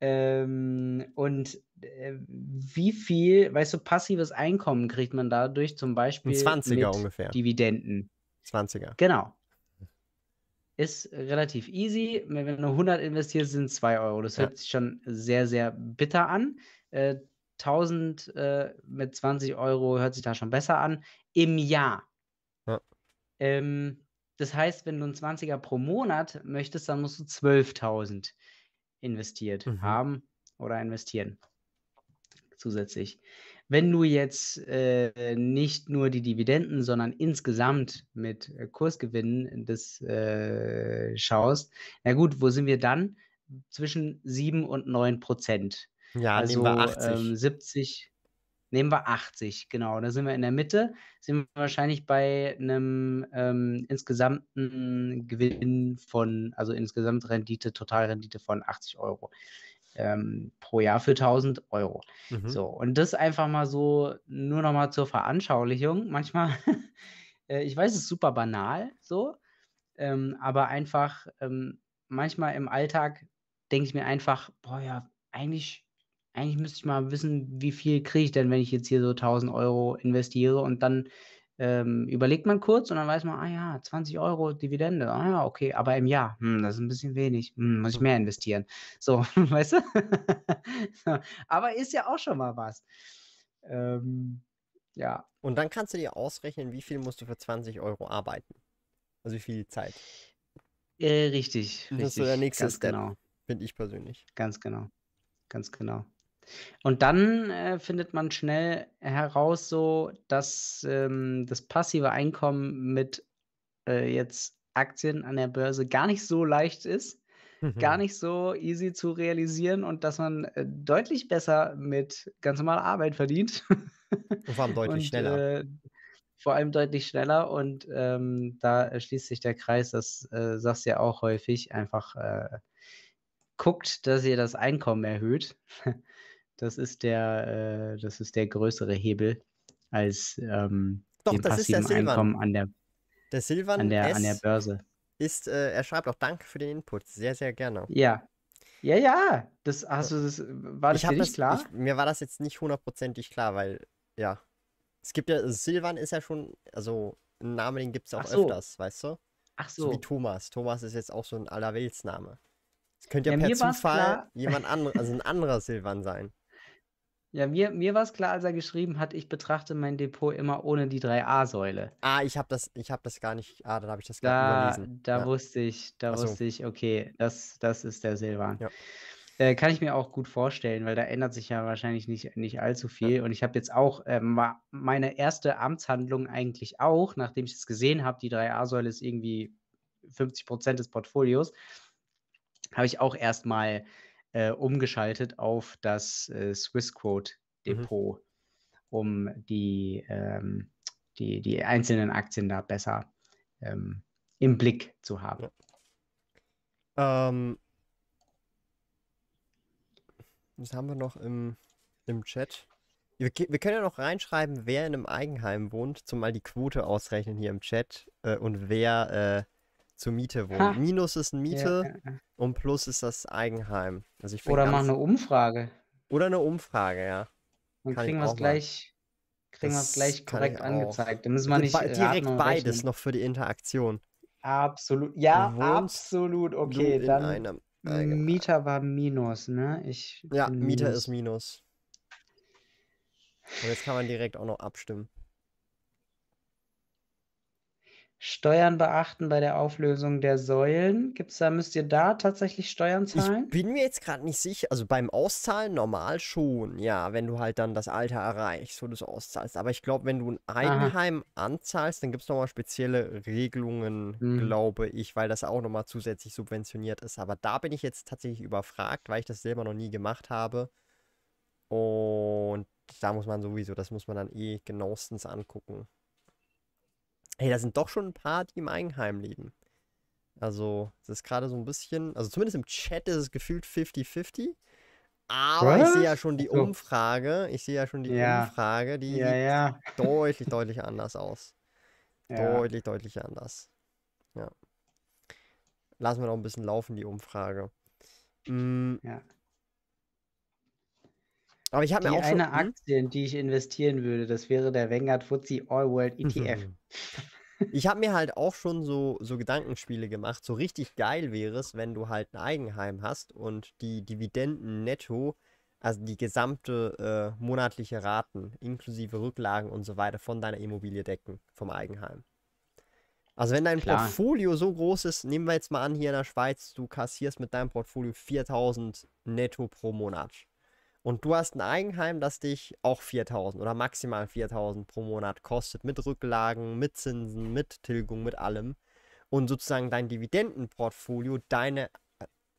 Ähm, und äh, wie viel, weißt du, passives Einkommen kriegt man dadurch zum Ein Beispiel 20er mit ungefähr. Dividenden? 20er. Genau. Ist relativ easy. Wenn du 100 investierst, sind 2 Euro. Das Ja. hört sich schon sehr, sehr bitter an. Äh, 1000 äh, mit 20 Euro hört sich da schon besser an. Im Jahr. Ja. Ähm, das heißt, wenn du einen 20er pro Monat möchtest, dann musst du 12.000 investiert Mhm. haben oder investieren. Zusätzlich. Wenn du jetzt äh, nicht nur die Dividenden, sondern insgesamt mit äh, Kursgewinnen das äh, schaust, na gut, wo sind wir dann? Zwischen 7 und 9 Prozent. Ja, Also nehmen wir 80. ähm, 70, nehmen wir 80, genau. Da sind wir in der Mitte, sind wir wahrscheinlich bei einem ähm, insgesamten Gewinn von, also insgesamt Rendite, Totalrendite von 80 Euro ähm, pro Jahr für 1000 Euro. Mhm. So, und das einfach mal so, nur noch mal zur Veranschaulichung. Manchmal, äh, ich weiß, es ist super banal so, ähm, aber einfach, ähm, manchmal im Alltag denke ich mir einfach, boah, ja, eigentlich, eigentlich müsste ich mal wissen, wie viel kriege ich denn, wenn ich jetzt hier so 1000 Euro investiere und dann ähm, überlegt man kurz und dann weiß man, ah ja, 20 Euro Dividende, ah ja, okay, aber im Jahr, hm, das ist ein bisschen wenig, hm, muss ich mehr investieren. So, weißt du? so, aber ist ja auch schon mal was. Ähm, ja, Und dann kannst du dir ausrechnen, wie viel musst du für 20 Euro arbeiten. Also wie viel Zeit, äh, richtig, Das ist so richtig, der nächste ganz Step. genau, finde ich persönlich. ganz genau, ganz genau. Und dann äh, findet man schnell heraus, so dass ähm, das passive Einkommen mit äh, jetzt Aktien an der Börse gar nicht so leicht ist, gar nicht so easy zu realisieren und dass man äh, deutlich besser mit ganz normaler Arbeit verdient. Und vor allem deutlich und schneller. äh, vor allem deutlich schneller und ähm, da schließt sich der Kreis, das äh, sagst du ja auch häufig, einfach äh, guckt, dass ihr das Einkommen erhöht. Das ist der, äh, das ist der größere Hebel als ähm, Doch, den das ist der passiven. Einkommen an der, Der Silvan an der, an der S Börse. ist, äh, er schreibt auch Danke für den Input. Sehr, sehr gerne. Ja. Ja, ja. Das hast du das, war das Ich dir nicht das, klar? ich, mir war das jetzt nicht hundertprozentig klar, weil, ja. Es gibt ja, Silvan ist ja schon, also ein Name, den gibt es auch so. öfters, weißt du? Ach So wie so. Thomas. Thomas ist jetzt auch so ein Allerweltsname. Es könnte ja Ja, per Zufall jemand anderes, also ein anderer Silvan sein. Ja, mir, mir war es klar, als er geschrieben hat, ich betrachte mein Depot immer ohne die 3a-Säule. Ah, ich habe das, ich habe das gar nicht. Ah, dann habe ich das Da, überlesen. da Ja. wusste ich, da so. wusste ich, okay, das, das ist der Silvan. Ja. Äh, kann ich mir auch gut vorstellen, weil da ändert sich ja wahrscheinlich nicht, nicht allzu viel. Und ich habe jetzt auch ähm, meine erste Amtshandlung eigentlich auch, nachdem ich es gesehen habe, die 3a-Säule ist irgendwie 50 Prozent des Portfolios, habe ich auch erstmal äh, umgeschaltet auf das äh, Swissquote Mhm. Depot, um die, ähm, die, die einzelnen Aktien da besser ähm, im Blick zu haben. Ähm, was haben wir noch im, im Chat? Wir, wir können ja noch reinschreiben, wer in einem Eigenheim wohnt, zumal die Quote ausrechnen hier im Chat äh, und wer äh, zur Miete wohnt. Ha. Minus ist Miete ja, und Plus ist das Eigenheim. Also ich Oder mach eine Umfrage. oder eine Umfrage, ja. Dann Kann kriegen wir es gleich, kriegen Das gleich korrekt angezeigt. Dann müssen wir nicht raten direkt und beides rechnen. noch für die Interaktion. Absolut. Ja, absolut. Okay, dann einem Eigenheim. Mieter war Minus, ne? Ich Ja, Mieter ist Minus. Und jetzt kann man direkt auch noch abstimmen. Steuern beachten bei der Auflösung der Säulen. Gibt's da, müsst ihr da tatsächlich Steuern Ich zahlen? bin mir jetzt gerade nicht sicher. Also beim Auszahlen normal schon, ja, wenn du halt dann das Alter erreichst, wo du es auszahlst. Aber ich glaube, wenn du ein Aha. Eigenheim anzahlst, dann gibt es nochmal spezielle Regelungen, Hm. glaube ich, weil das auch nochmal zusätzlich subventioniert ist. Aber da bin ich jetzt tatsächlich überfragt, weil ich das selber noch nie gemacht habe. Und da muss man sowieso, das muss man dann eh genauestens angucken. Hey, da sind doch schon ein paar, die im Eigenheim leben. Also, es ist gerade so ein bisschen, also zumindest im Chat ist es gefühlt 50-50. Aber ich sehe ja schon die. Umfrage, ich sehe ja schon die Ja. Umfrage, die Ja, sieht ja. deutlich, deutlich anders aus. Deutlich, deutlich anders. Ja. Lassen wir noch ein bisschen laufen, die Umfrage. Mm, Ja. aber ich habe mir auch schon. eine hm? Aktie, in die ich investieren würde, das wäre der Vanguard FTSE All World ETF. Ich habe mir halt auch schon so, so Gedankenspiele gemacht. So richtig geil wäre es, wenn du halt ein Eigenheim hast und die Dividenden netto, also die gesamte äh, monatliche Raten inklusive Rücklagen und so weiter von deiner Immobilie decken, vom Eigenheim. Also wenn dein Klar. Portfolio so groß ist, nehmen wir jetzt mal an, hier in der Schweiz, du kassierst mit deinem Portfolio 4000 netto pro Monat. Und du hast ein Eigenheim, das dich auch 4000 oder maximal 4000 pro Monat kostet, mit Rücklagen, mit Zinsen, mit Tilgung, mit allem. Und sozusagen dein Dividendenportfolio deine,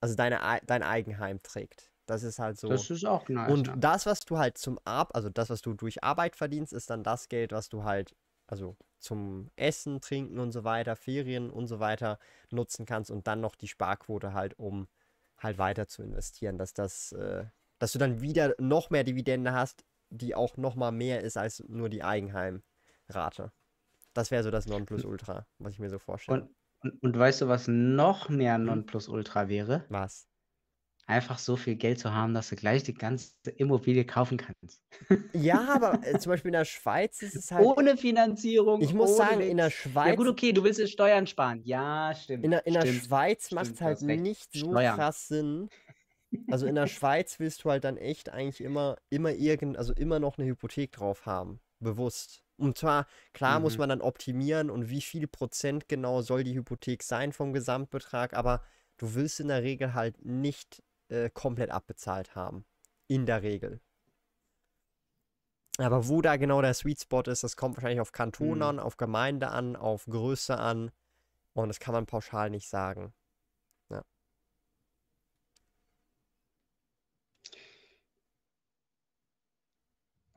also deine, Ei- dein Eigenheim trägt. Das ist halt so. Das ist auch nice. Und ja. das, was du halt zum Ab, also das, was du durch Arbeit verdienst, ist dann das Geld, was du halt, also zum Essen, Trinken und so weiter, Ferien und so weiter nutzen kannst und dann noch die Sparquote halt, um halt weiter zu investieren, dass das, äh, dass du dann wieder noch mehr Dividende hast, die auch noch mal mehr ist als nur die Eigenheimrate. Das wäre so das Nonplusultra, was ich mir so vorstelle. Und, und, und weißt du, was noch mehr? Nonplusultra wäre? Was? Einfach so viel Geld zu haben, dass du gleich die ganze Immobilie kaufen kannst. Ja, aber äh, zum Beispiel in der Schweiz ist es halt. Ohne Finanzierung. Ich muss sagen, in der nix. Ja, Schweiz gut, okay, du willst jetzt Steuern sparen. Ja, stimmt. In der, in der stimmt. Schweiz macht es halt nicht so Steuern. krass Sinn. Also in der Schweiz willst du halt dann echt eigentlich immer, immer irgend, also immer noch eine Hypothek drauf haben. Bewusst. Und zwar, klar muss Mhm. man dann optimieren und wie viel Prozent genau soll die Hypothek sein vom Gesamtbetrag, aber du willst in der Regel halt nicht äh, komplett abbezahlt haben. In der Regel. Aber wo da genau der Sweet Spot ist, das kommt wahrscheinlich auf Kanton Mhm. an, auf Gemeinde an, auf Größe an. Und das kann man pauschal nicht sagen.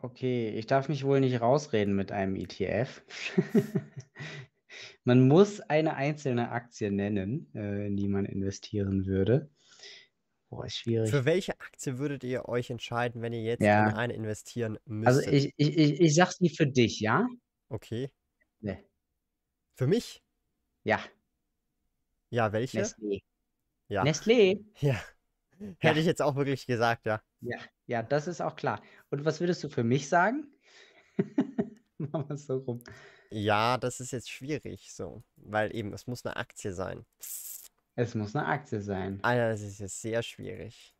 Okay, ich darf mich wohl nicht rausreden mit einem ETF. Man muss eine einzelne Aktie nennen, äh, in die man investieren würde. Boah, ist schwierig. Für welche Aktie würdet ihr euch entscheiden, wenn ihr jetzt in Ja. eine investieren Also müsstet? ich, ich, ich, ich sag's nie für dich, ja? Okay. Ne. Für mich? Ja, Ja, welche? Nestlé. Ja. Nestlé? Ja. Hätte ich jetzt auch wirklich gesagt, ja. Ja, ja, das ist auch klar. Und was würdest du für mich sagen? Machen wir es so rum. Ja, das ist jetzt schwierig so. Weil eben, es muss eine Aktie sein. Es muss eine Aktie sein. Alter, das ist jetzt sehr schwierig.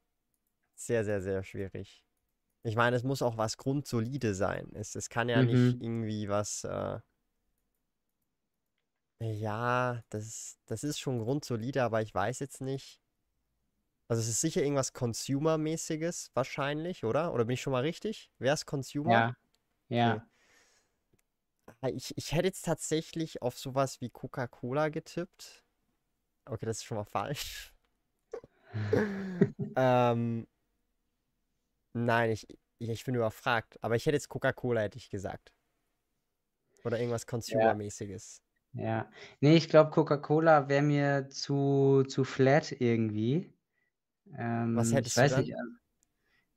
Sehr, sehr, sehr schwierig. Ich meine, es muss auch was grundsolide sein. Es, es kann ja nicht Mhm. irgendwie was. Äh, ja, das, das ist schon grundsolide, aber ich weiß jetzt nicht. Also es ist sicher irgendwas Consumer-mäßiges wahrscheinlich, oder? Oder bin ich schon mal richtig? Wäre es Consumer? Ja, Okay. ja. Ah, Ich, ich hätte jetzt tatsächlich auf sowas wie Coca-Cola getippt. Okay, das ist schon mal falsch. Ähm, nein, ich, ich bin überfragt. Aber ich hätte jetzt Coca-Cola, hätte ich gesagt. Oder irgendwas Ja, Consumer-mäßiges. ja. Nee, ich glaube, Coca-Cola wäre mir zu, zu flat irgendwie. Was Ähm, ich hättest du weiß dann? nicht, also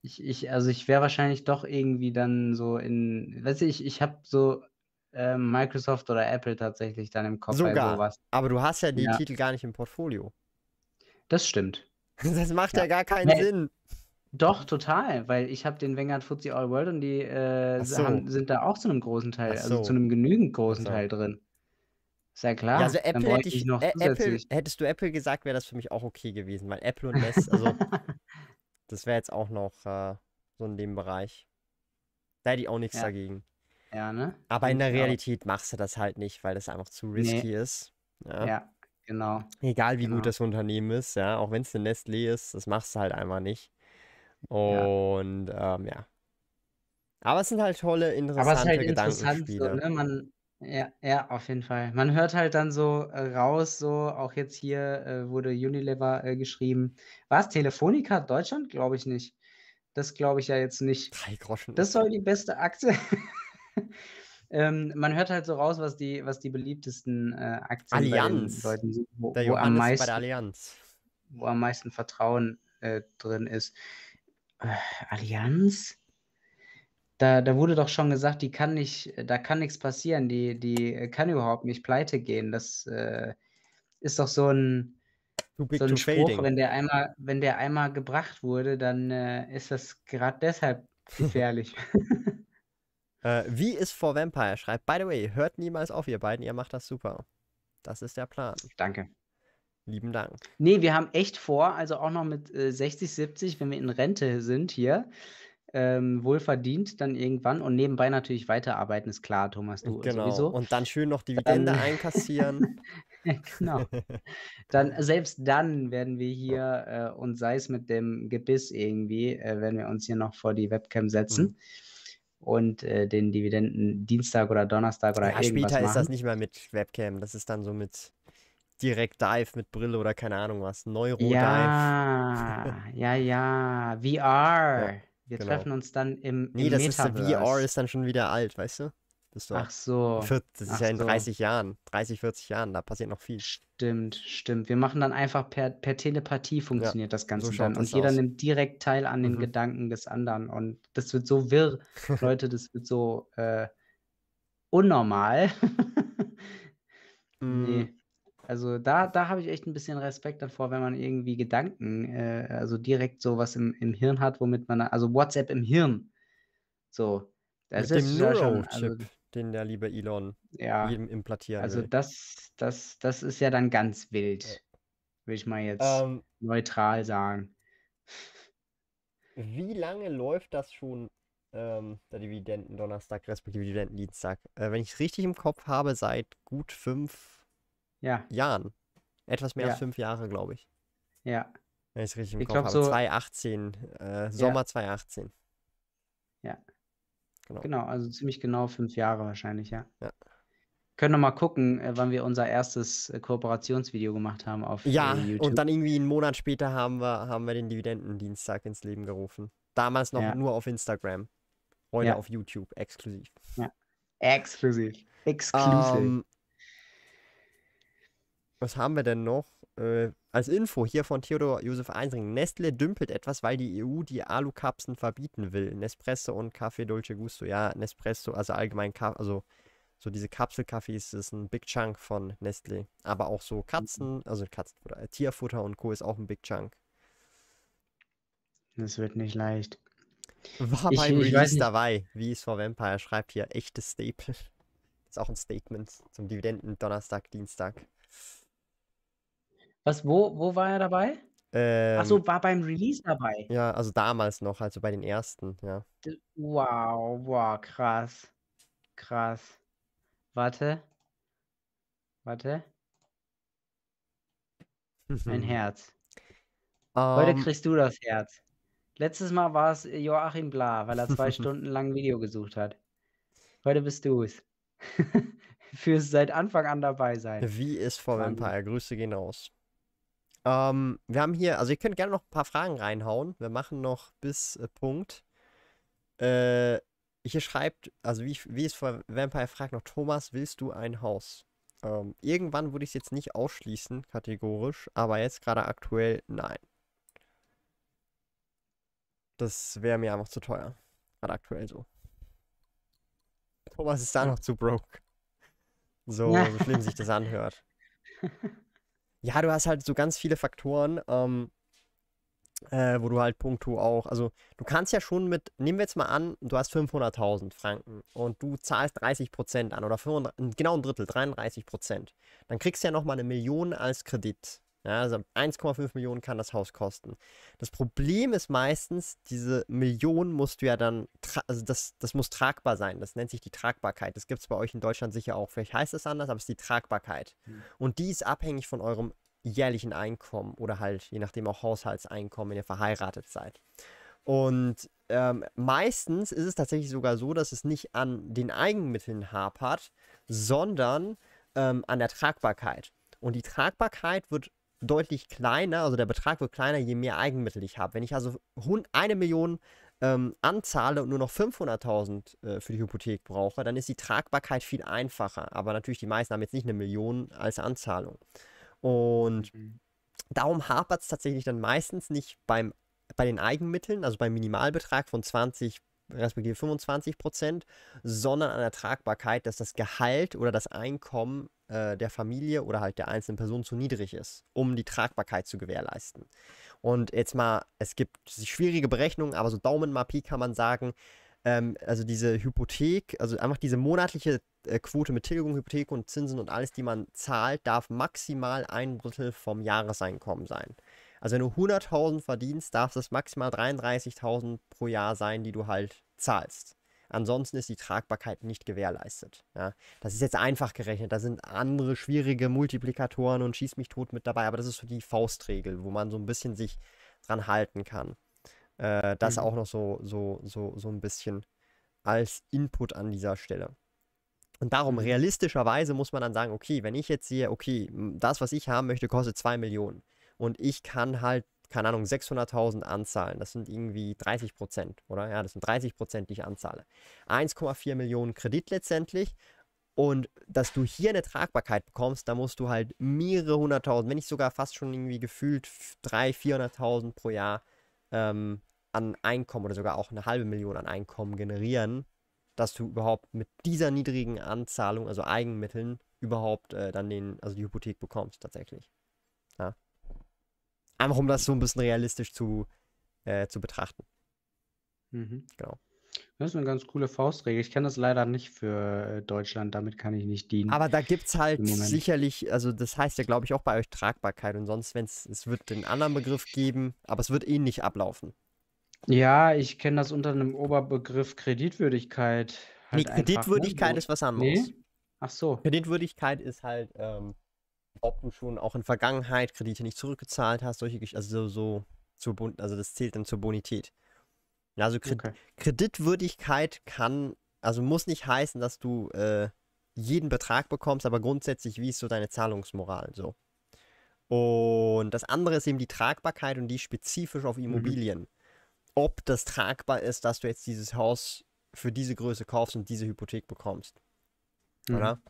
ich, ich, also ich wäre wahrscheinlich doch irgendwie dann so in, weiß ich, ich habe so ähm, Microsoft oder Apple tatsächlich dann im Kopf bei Sogar. sowas. Aber du hast ja die Ja, Titel gar nicht im Portfolio. das stimmt. Das macht Ja. ja gar keinen Nee, Sinn. doch, total, weil ich habe den Vanguard FTSE All World und die äh, so. haben, sind da auch zu einem großen Teil, also zu so. einem genügend großen so. Teil drin. Ist ja Ja, also klar, Apple hätte ich noch Ä- Apple, hättest du Apple gesagt, wäre das für mich auch okay gewesen, weil Apple und Nest, also das wäre jetzt auch noch äh, so in dem Bereich. Da hätte ich auch nichts Ja, dagegen. ja, ne? Aber in der. Realität machst du das halt nicht, weil das einfach zu Nee, risky ist. Ja. ja, genau, Egal wie gut genau. das Unternehmen ist, ja, auch wenn es eine Nestlé ist, das machst du halt einfach nicht. Ja. Und ähm, ja. Aber es sind halt tolle, Aber es ist interessante halt interessant, so, Gedankenspiele. ne? Man, ja, ja, auf jeden Fall. Man hört halt dann so äh, raus, so auch jetzt hier äh, wurde Unilever äh, geschrieben. War es Telefonica Deutschland? Glaube ich nicht. Das glaube ich ja jetzt nicht. Drei Groschen Das soll die beste Aktie. ähm, man hört halt so raus, was die, was die beliebtesten äh, Aktien bei den Allianz. Leuten sind, wo, Der wo am Johannes bei der meisten, Allianz. wo am meisten Vertrauen äh, drin ist. Allianz? Da, da wurde doch schon gesagt, die kann nicht, da kann nichts passieren, die, die kann überhaupt nicht pleite gehen. Das äh, ist doch so ein, so ein Spruch, fading. wenn der einmal, wenn der einmal gebracht wurde, dann äh, ist das gerade deshalb gefährlich. Äh, wie ist For Vampire? Schreibt, by the way, hört niemals auf, ihr beiden, ihr macht das super. Das ist der Plan. Danke. Lieben Dank. Nee, wir haben echt vor, also auch noch mit äh, 60, 70, wenn wir in Rente sind hier, ähm, wohlverdient dann irgendwann und nebenbei natürlich weiterarbeiten, ist klar, Thomas, du Genau. sowieso. Und dann schön noch Dividende Dann, einkassieren. genau. Dann, selbst dann werden wir hier, äh, und sei es mit dem Gebiss irgendwie, äh, werden wir uns hier noch vor die Webcam Mhm. setzen und äh, den Dividenden Dienstag oder Donnerstag oder Ja, irgendwas später ist das machen. nicht mehr mit Webcam. Das ist dann so mit direkt Dive mit Brille oder keine Ahnung was. Neuro-Dive. Ja, ja, ja, Ja, VR. Wir genau. treffen uns dann im, Nee, im das ist VR Metaverse. ist dann schon wieder alt, weißt du? Du Ach so, Vier- Das ist ach ja in so. 30 Jahren, 30, 40 Jahren, da passiert noch viel. Stimmt, stimmt. Wir machen dann einfach per, per Telepathie Ja, funktioniert das so Ganze schaut dann. Und das jeder aus. nimmt direkt teil an den Mhm. Gedanken des anderen. Und das wird so wirr, Leute, das wird so äh, unnormal. Mm, Nee. Also da, da habe ich echt ein bisschen Respekt davor, wenn man irgendwie Gedanken, äh, also direkt sowas im, im Hirn hat, womit man, also WhatsApp im Hirn. So, das Mit dem ist ja also Neuro-Chip, den der liebe Elon ja, jedem implantieren also will. das, das, das ist ja dann ganz Ja. wild, will ich mal jetzt Ähm, neutral sagen. wie lange läuft das schon, ähm, der Dividenden-Donnerstag, respektive Dividendendienstag? Äh, wenn ich es richtig im Kopf habe, seit gut fünf Ja, Jahren. Etwas mehr als ja, fünf Jahre, glaube ich. ja. Wenn ich es richtig im Ich Kopf glaube habe. so, 2018, äh, ja, Sommer 2018. ja, Genau. genau, also ziemlich genau fünf Jahre wahrscheinlich, ja. Ja. Können wir mal gucken, äh, wann wir unser erstes äh, Kooperationsvideo gemacht haben auf äh, Ja, und YouTube. dann irgendwie einen Monat später haben wir, haben wir den Dividendendienstag ins Leben gerufen. Damals noch Ja, nur auf Instagram. Heute ja, auf YouTube, exklusiv. ja. Exklusiv. Exclusive. Ähm, was haben wir denn noch? Äh, als Info hier von Theodor Josef Einsring. Nestle dümpelt etwas, weil die EU die Alukapseln verbieten will. Nespresso und Café Dolce Gusto. Ja, Nespresso, also allgemein, Ka also so diese Kapselkaffees ist ein Big Chunk von Nestle. Aber auch so Katzen, also Katzenfutter, äh, Tierfutter und Co. ist auch ein Big Chunk. Das wird nicht leicht. War Ich, beim ich Release dabei, wie es vor Vampire schreibt hier, echtes Staple. Ist auch ein Statement zum Dividenden Donnerstag, Dienstag. Was, wo, wo war er dabei? Ähm, Achso, war beim Release dabei. Ja, also damals noch, also bei den ersten, ja. Wow, wow, krass. Krass. Warte. Warte. Ein Herz. Heute Ähm, kriegst du das Herz. Letztes Mal war es Joachim Bla, weil er zwei Stunden lang ein Video gesucht hat. Heute bist du es. Fürs seit Anfang an dabei sein. Wie ist vor. Vampire? Grüße gehen raus. Ähm, wir haben hier, also ihr könnt gerne noch ein paar Fragen reinhauen. Wir machen noch bis äh, Punkt. Äh, hier schreibt, also wie, wie ist vor Vampire fragt noch, Thomas, willst du ein Haus? Ähm, irgendwann würde ich es jetzt nicht ausschließen, kategorisch, aber jetzt gerade aktuell nein. Das wäre mir einfach zu teuer. Gerade aktuell so. Thomas ist da noch zu broke. So, so schlimm sich das anhört. Ja, du hast halt so ganz viele Faktoren, ähm, äh, wo du halt punktu auch, also du kannst ja schon mit, nehmen wir jetzt mal an, du hast 500.000 Franken und du zahlst 30% an oder 500, genau ein Drittel, 33%. Dann kriegst du ja nochmal eine Million als Kredit. Ja, also 1,5 Millionen kann das Haus kosten. Das Problem ist meistens, diese Million musst du ja dann, also das, das muss tragbar sein. Das nennt sich die Tragbarkeit. Das gibt es bei euch in Deutschland sicher auch. Vielleicht heißt es anders, aber es ist die Tragbarkeit. Mhm. Und die ist abhängig von eurem jährlichen Einkommen oder halt je nachdem auch Haushaltseinkommen, wenn ihr verheiratet seid. Und ähm, meistens ist es tatsächlich sogar so, dass es nicht an den Eigenmitteln hapert, sondern ähm, an der Tragbarkeit. Und die Tragbarkeit wird deutlich kleiner, also der Betrag wird kleiner, je mehr Eigenmittel ich habe. Wenn ich also eine Million ähm, anzahle und nur noch 500.000 äh, für die Hypothek brauche, dann ist die Tragbarkeit viel einfacher. Aber natürlich, die meisten haben jetzt nicht eine Million als Anzahlung. Und Mhm. darum hapert es tatsächlich dann meistens nicht beim, bei den Eigenmitteln, also beim Minimalbetrag von 20 respektive 25 Prozent, sondern an der Tragbarkeit, dass das Gehalt oder das Einkommen äh, der Familie oder halt der einzelnen Person zu niedrig ist, um die Tragbarkeit zu gewährleisten. Und jetzt mal, es gibt schwierige Berechnungen, aber so Daumen mal Pi kann man sagen, ähm, also diese Hypothek, also einfach diese monatliche äh, Quote mit Tilgung, Hypothek und Zinsen und alles, die man zahlt, darf maximal ein Drittel vom Jahreseinkommen sein. Also wenn du 100.000 verdienst, darf das maximal 33.000 pro Jahr sein, die du halt zahlst. Ansonsten ist die Tragbarkeit nicht gewährleistet. Ja. Das ist jetzt einfach gerechnet. Da sind andere schwierige Multiplikatoren und schieß mich tot mit dabei, aber das ist so die Faustregel, wo man so ein bisschen sich dran halten kann. Äh, das Mhm. auch noch so, so, so, so ein bisschen als Input an dieser Stelle. Und darum, Mhm. realistischerweise muss man dann sagen, okay, wenn ich jetzt sehe, okay, das, was ich haben möchte, kostet 2 Millionen und ich kann halt, keine Ahnung, 600.000 anzahlen, das sind irgendwie 30 Prozent, oder? Ja, das sind 30 Prozent, die ich anzahle. 1,4 Millionen Kredit letztendlich und dass du hier eine Tragbarkeit bekommst, da musst du halt mehrere hunderttausend, wenn nicht sogar fast schon irgendwie gefühlt 300.000, 400.000 pro Jahr ähm, an Einkommen oder sogar auch eine halbe Million an Einkommen generieren, dass du überhaupt mit dieser niedrigen Anzahlung, also Eigenmitteln, überhaupt äh, dann den, also die Hypothek bekommst tatsächlich. Ja. Einfach um das so ein bisschen realistisch zu, äh, zu betrachten. Mhm. Genau. Das ist eine ganz coole Faustregel. Ich kenne das leider nicht für äh, Deutschland, damit kann ich nicht dienen. Aber da gibt es halt sicherlich, also das heißt ja, glaube ich, auch bei euch Tragbarkeit und sonst, wenn es, es wird den anderen Begriff geben, aber es wird ähnlich ablaufen. Ja, ich kenne das unter einem Oberbegriff Kreditwürdigkeit Nee, halt einfach, ne? Kreditwürdigkeit ist was anderes. Nee? Ach so. Kreditwürdigkeit ist halt, ähm, ob du schon auch in Vergangenheit Kredite nicht zurückgezahlt hast, solche Gesch also so zur Bon also das zählt dann zur Bonität. Also Kred Okay. Kreditwürdigkeit kann, also muss nicht heißen, dass du äh, jeden Betrag bekommst, aber grundsätzlich, wie ist so deine Zahlungsmoral so. Und das andere ist eben die Tragbarkeit und die spezifisch auf Immobilien. Ob das tragbar ist, dass du jetzt dieses Haus für diese Größe kaufst und diese Hypothek bekommst. Mhm. Oder?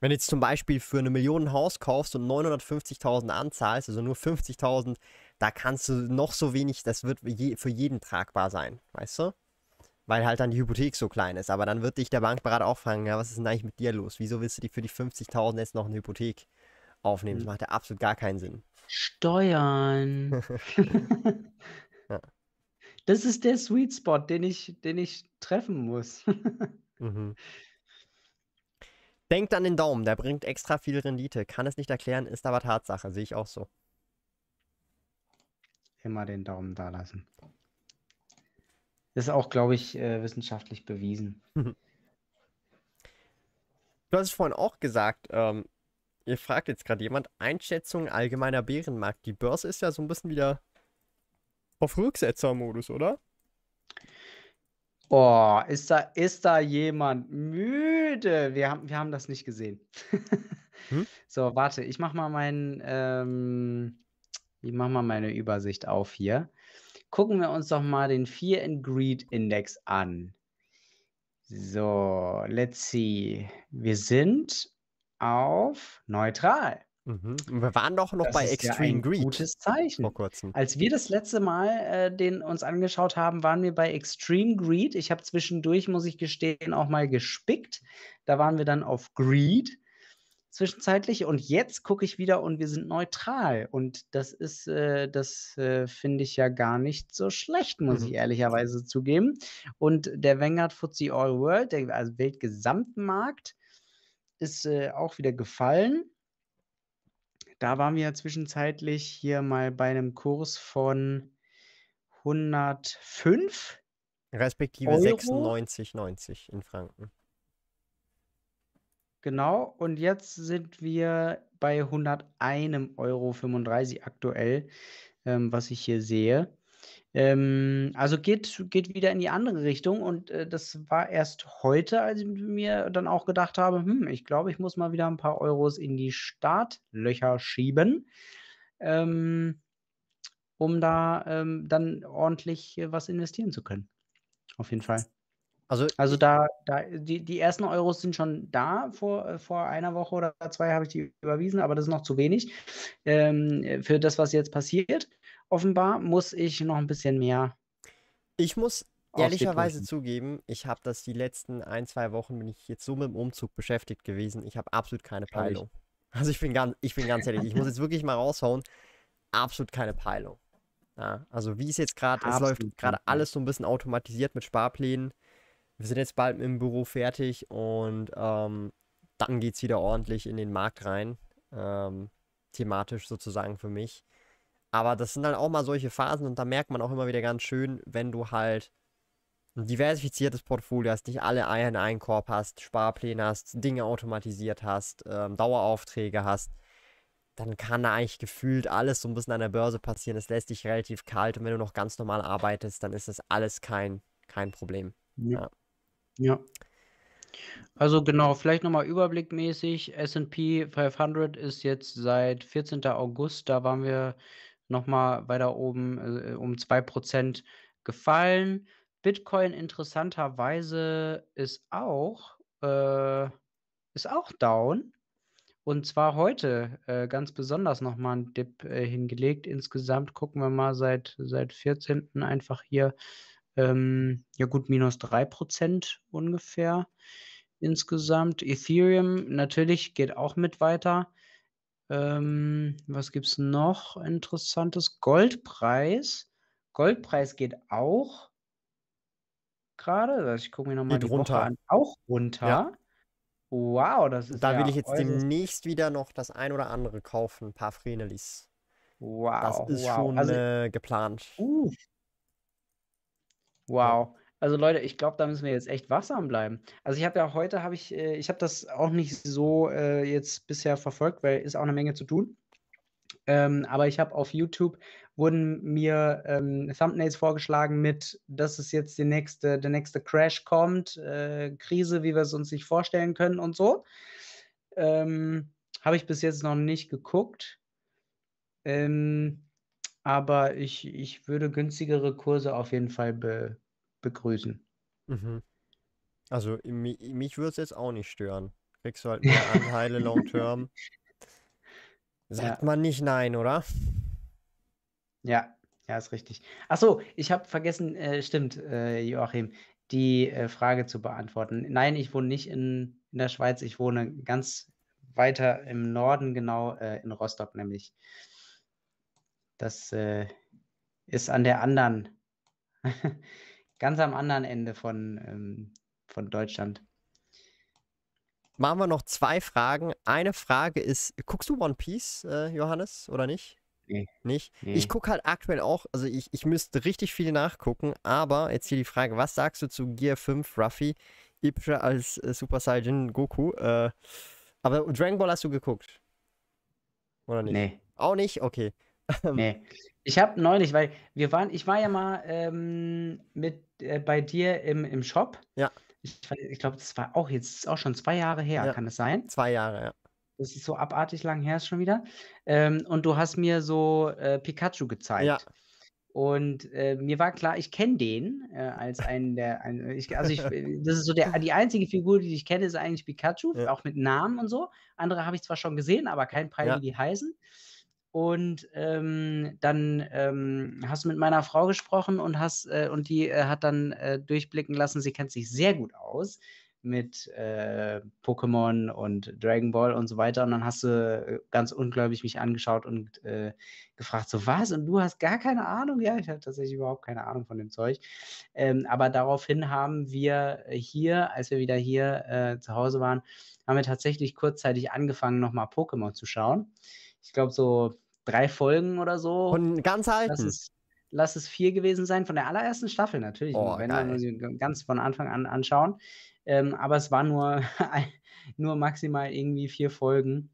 Wenn du jetzt zum Beispiel für eine Million Haus kaufst und 950.000 anzahlst, also nur 50.000, da kannst du noch so wenig, das wird für jeden tragbar sein, weißt du? Weil halt dann die Hypothek so klein ist. Aber dann wird dich der Bankberater auch fragen, ja, was ist denn eigentlich mit dir los? Wieso willst du die für die 50.000 jetzt noch eine Hypothek aufnehmen? Das Mhm. macht ja absolut gar keinen Sinn. Steuern. Ja. Das ist der Sweet Spot, den ich, den ich treffen muss. Mhm. Denkt an den Daumen, der bringt extra viel Rendite. Kann es nicht erklären, ist aber Tatsache, sehe ich auch so. immer den Daumen da lassen. Ist auch, glaube ich, äh, wissenschaftlich bewiesen. Du hast es vorhin auch gesagt, ähm, ihr fragt jetzt gerade jemand, Einschätzung allgemeiner Bärenmarkt. Die Börse ist ja so ein bisschen wieder auf Rücksetzermodus, oder? Oh, ist da, ist da jemand müde? Wir haben, wir haben das nicht gesehen. hm? So, warte, ich mach mal meinen, ähm, ich mach mal meine Übersicht auf hier. Gucken wir uns doch mal den Fear and Greed Index an. So, let's see. Wir sind auf neutral. Mhm. Wir waren doch noch Das bei ja Extreme ein Greed gutes vor Zeichen. kurzem. Als wir das letzte Mal äh, den uns angeschaut haben, waren wir bei Extreme Greed. Ich habe zwischendurch, muss ich gestehen, auch mal gespickt. Da waren wir dann auf Greed zwischenzeitlich und jetzt gucke ich wieder und wir sind neutral. Und das ist, äh, das äh, finde ich ja gar nicht so schlecht, muss ich Mhm. ehrlicherweise zugeben. Und der Vanguard FTSE All World, der also Weltgesamtmarkt, ist äh, auch wieder gefallen. Da waren wir ja zwischenzeitlich hier mal bei einem Kurs von 105 Respektive Euro. 96,90 in Franken. Genau, und jetzt sind wir bei 101,35 Euro aktuell, ähm, was ich hier sehe. Ähm, also geht, geht wieder in die andere Richtung und äh, das war erst heute, als ich mir dann auch gedacht habe, hm, ich glaube, ich muss mal wieder ein paar Euros in die Startlöcher schieben, ähm, um da ähm, dann ordentlich äh, was investieren zu können. Auf jeden Fall. Also, Also da, da die, die ersten Euros sind schon da. Vor, äh, vor einer Woche oder zwei habe ich die überwiesen, aber das ist noch zu wenig ähm, für das, was jetzt passiert. Offenbar muss ich noch ein bisschen mehr ich muss ehrlicherweise zugeben, ich habe das die letzten ein, zwei Wochen bin ich jetzt so mit dem Umzug beschäftigt gewesen. Ich habe absolut keine. Peilung. Also ich bin ganz, ich bin ganz ehrlich, ich muss jetzt wirklich mal raushauen. Absolut keine Peilung. Ja, also wie es jetzt gerade, es läuft gerade alles so ein bisschen automatisiert mit Sparplänen. Wir sind jetzt bald im Büro fertig und ähm, dann geht es wieder ordentlich in den Markt rein. Ähm, thematisch sozusagen für mich. Aber das sind dann auch mal solche Phasen und da merkt man auch immer wieder ganz schön, wenn du halt ein diversifiziertes Portfolio hast, nicht alle Eier in einen Korb hast, Sparpläne hast, Dinge automatisiert hast, ähm, Daueraufträge hast, dann kann da eigentlich gefühlt alles so ein bisschen an der Börse passieren. Es lässt dich relativ kalt und wenn du noch ganz normal arbeitest, dann ist das alles kein, kein Problem. Ja. Ja. ja. Also genau, vielleicht nochmal überblickmäßig. S&P 500 ist jetzt seit 14. August, da waren wir nochmal weiter oben äh, um 2% gefallen. Bitcoin interessanterweise ist auch, äh, ist auch down. Und zwar heute äh, ganz besonders nochmal ein Dip äh, hingelegt. Insgesamt gucken wir mal seit, seit 14. einfach hier, ähm, ja gut, minus 3% ungefähr insgesamt. Ethereum natürlich geht auch mit weiter. Ähm, was gibt es noch Interessantes? Goldpreis. Goldpreis geht auch gerade. Also ich gucke mir nochmal die Woche runter. an. Auch Ja. runter. Wow, das ist Da will ja ich jetzt demnächst wieder noch das ein oder andere kaufen, ein paar Frenelis. Das Wow, ist wow. schon Also, äh, geplant. uh, Ja. wow. Also Leute, ich glaube, da müssen wir jetzt echt wachsam bleiben. Also ich habe ja heute, habe ich, äh, ich habe das auch nicht so äh, jetzt bisher verfolgt, weil ist auch eine Menge zu tun. Ähm, aber ich habe auf YouTube wurden mir ähm, Thumbnails vorgeschlagen mit, dass es jetzt die nächste, der nächste Crash kommt, äh, Krise, wie wir es uns nicht vorstellen können und so. Ähm, habe ich bis jetzt noch nicht geguckt. Ähm, aber ich, ich würde günstigere Kurse auf jeden Fall be, begrüßen. Mhm. Also mi mich würde es jetzt auch nicht stören. Kriegst du halt mehr Anteile long term. Sagt Ja. man nicht nein, oder? Ja, ja, ist richtig. Ach so, ich habe vergessen, äh, stimmt, äh, Joachim, die äh, Frage zu beantworten. Nein, ich wohne nicht in, in der Schweiz, ich wohne ganz weiter im Norden, genau äh, in Rostock nämlich. Das äh, ist an der anderen, ganz am anderen Ende von, ähm, von Deutschland. Machen wir noch zwei Fragen. Eine Frage ist, guckst du One Piece, äh, Johannes, oder nicht? Nee. Nicht? Nee. Ich gucke halt aktuell auch, also ich, ich müsste richtig viel nachgucken, aber jetzt hier die Frage, was sagst du zu Gear 5 Ruffy, epischer als äh, Super Saiyan Goku? Äh, aber Dragon Ball hast du geguckt? Oder nicht? Nee, Auch nicht? Okay. nee. Ich habe neulich, weil wir waren, ich war ja mal ähm, mit äh, bei dir im, im Shop. Ja. Ich, ich glaube, das war auch jetzt ist auch schon zwei Jahre her, Ja. kann es sein? Zwei Jahre, ja. Das ist so abartig lang her ist schon wieder. Ähm, und du hast mir so äh, Pikachu gezeigt. Ja. Und äh, mir war klar, ich kenne den äh, als einen der, ein, ich, also ich, das ist so der, die einzige Figur, die ich kenne, ist eigentlich Pikachu, Ja. auch mit Namen und so. Andere habe ich zwar schon gesehen, aber kein Peil, Ja. wie die heißen. Und ähm, dann ähm, hast du mit meiner Frau gesprochen und hast äh, und die äh, hat dann äh, durchblicken lassen, sie kennt sich sehr gut aus mit äh, Pokémon und Dragon Ball und so weiter. Und dann hast du äh, ganz ungläubig mich angeschaut und äh, gefragt, so was? Und du hast gar keine Ahnung? Ja, ich hatte tatsächlich überhaupt keine Ahnung von dem Zeug. Ähm, aber daraufhin haben wir hier, als wir wieder hier zu Hause waren, haben wir tatsächlich kurzzeitig angefangen, nochmal Pokémon zu schauen. Ich glaube, so drei Folgen oder so. Von ganz Lass alten. es, lass es vier gewesen sein, von der allerersten Staffel natürlich. Oh, wenn geil. wir sie ganz von Anfang an anschauen. Ähm, aber es war nur, nur maximal irgendwie vier Folgen,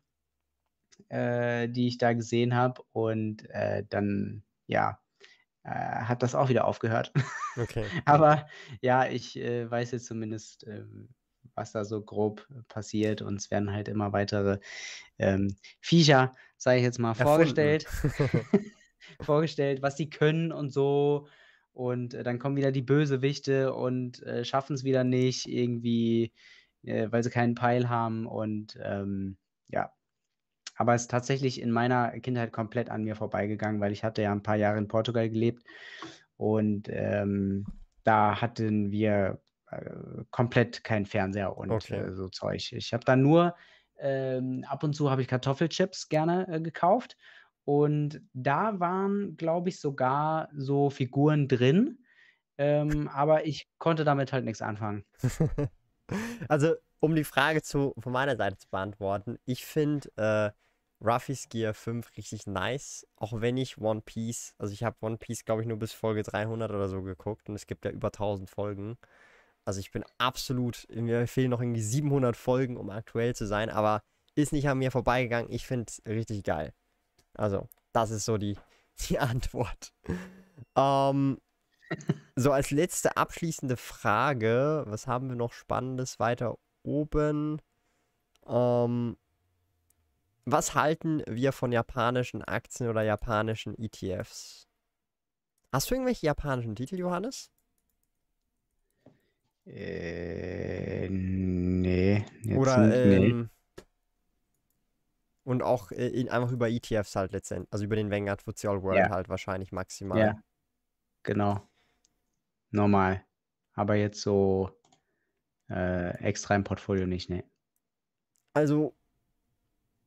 äh, die ich da gesehen habe. Und äh, dann, ja, äh, hat das auch wieder aufgehört. Okay. Aber ja, ich äh, weiß jetzt zumindest, ähm, was da so grob passiert. Und es werden halt immer weitere ähm, Viecher, sage ich jetzt mal, Erfunden. vorgestellt. vorgestellt, was sie können und so. Und äh, dann kommen wieder die Bösewichte und äh, schaffen es wieder nicht, irgendwie, äh, weil sie keinen Peil haben. Und ähm, ja. Aber es ist tatsächlich in meiner Kindheit komplett an mir vorbeigegangen, weil ich hatte ja ein paar Jahre in Portugal gelebt. Und ähm, da hatten wir äh, komplett keinen Fernseher und Okay. äh, so Zeug. Ich habe da nur ähm, ab und zu habe ich Kartoffelchips gerne äh, gekauft. Und da waren, glaube ich, sogar so Figuren drin. Ähm, aber ich konnte damit halt nichts anfangen. Also, um die Frage zu, von meiner Seite zu beantworten, ich finde äh, Ruffy's Gear 5 richtig nice, auch wenn ich One Piece, also ich habe One Piece, glaube ich, nur bis Folge 300 oder so geguckt und es gibt ja über 1000 Folgen. Also ich bin absolut, mir fehlen noch irgendwie 700 Folgen, um aktuell zu sein, aber ist nicht an mir vorbeigegangen. Ich finde es richtig geil. Also, das ist so die, die Antwort. Ähm, so, als letzte abschließende Frage, was haben wir noch Spannendes weiter oben? Ähm, was halten wir von japanischen Aktien oder japanischen ETFs? Hast du irgendwelche japanischen Titel, Johannes? Äh, nee, Oder nicht, nee. ähm, und auch äh, in, einfach über ETFs halt letztendlich, also über den Vanguard Futsal World Ja. halt wahrscheinlich maximal. Ja, genau. Normal. Aber jetzt so äh, extra im Portfolio nicht, ne. Also,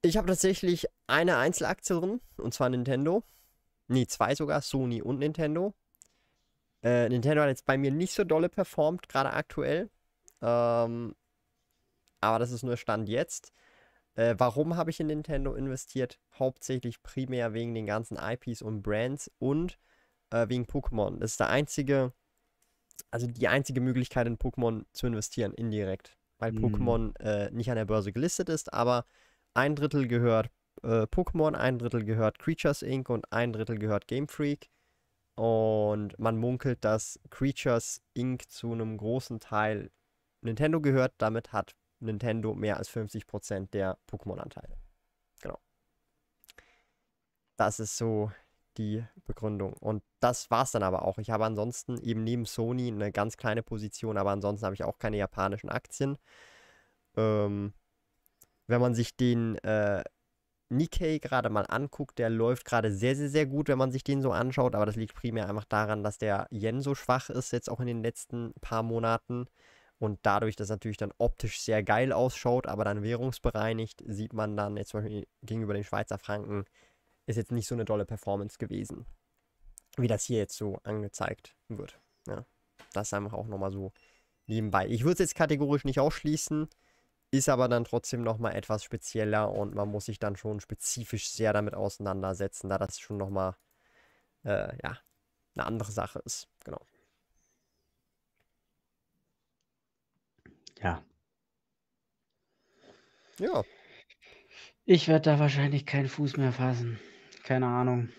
ich habe tatsächlich eine Einzelaktie drin, und zwar Nintendo. Nee, zwei sogar, Sony und Nintendo. Äh, Nintendo hat jetzt bei mir nicht so dolle performt, gerade aktuell. Ähm, aber das ist nur Stand jetzt. Äh, warum habe ich in Nintendo investiert? Hauptsächlich primär wegen den ganzen IPs und Brands und äh, wegen Pokémon. Das ist der einzige, also die einzige Möglichkeit in Pokémon zu investieren, indirekt. Weil Mhm. Pokémon äh, nicht an der Börse gelistet ist, aber ein Drittel gehört äh, Pokémon, ein Drittel gehört Creatures Inc. und ein Drittel gehört Game Freak. Und man munkelt, dass Creatures Inc. zu einem großen Teil Nintendo gehört. Damit hat Nintendo mehr als 50% der Pokémon-Anteile. Genau. Das ist so die Begründung. Und das war es dann aber auch. Ich habe ansonsten eben neben Sony eine ganz kleine Position, aber ansonsten habe ich auch keine japanischen Aktien. Ähm, wenn man sich den äh, Nikkei gerade mal anguckt, der läuft gerade sehr, sehr, sehr gut, wenn man sich den so anschaut. Aber das liegt primär einfach daran, dass der Yen so schwach ist, jetzt auch in den letzten paar Monaten. Und dadurch, dass natürlich dann optisch sehr geil ausschaut, aber dann währungsbereinigt, sieht man dann jetzt zum Beispiel gegenüber den Schweizer Franken, ist jetzt nicht so eine dolle Performance gewesen, wie das hier jetzt so angezeigt wird. Ja, das einfach auch nochmal so nebenbei. Ich würde es jetzt kategorisch nicht ausschließen, ist aber dann trotzdem nochmal etwas spezieller und man muss sich dann schon spezifisch sehr damit auseinandersetzen, da das schon nochmal, äh, ja, eine andere Sache ist. Genau. Ja. Ja. Ich werde da wahrscheinlich keinen Fuß mehr fassen. Keine Ahnung.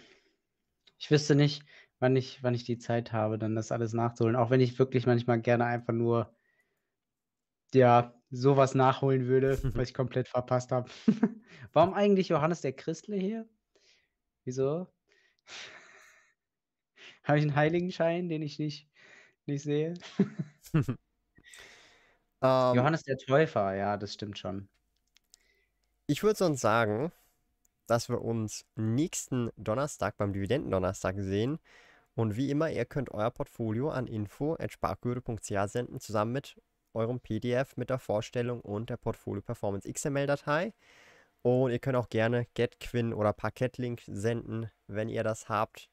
Ich wüsste nicht, wann ich, wann ich die Zeit habe, dann das alles nachzuholen. Auch wenn ich wirklich manchmal gerne einfach nur ja, sowas nachholen würde, was ich komplett verpasst habe. Warum eigentlich Johannes der Christle hier? Wieso? Habe ich einen Heiligenschein, den ich nicht, nicht sehe? Ähm, Johannes der Täufer, ja, das stimmt schon. ich würde sonst sagen, dass wir uns nächsten Donnerstag beim Dividendendonnerstag sehen. Und wie immer, ihr könnt euer Portfolio an info.sparkurve.ch senden, zusammen mit eurem PDF mit der Vorstellung und der Portfolio Performance XML-Datei. Und ihr könnt auch gerne GetQuinn oder Parkett-Link senden, wenn ihr das habt.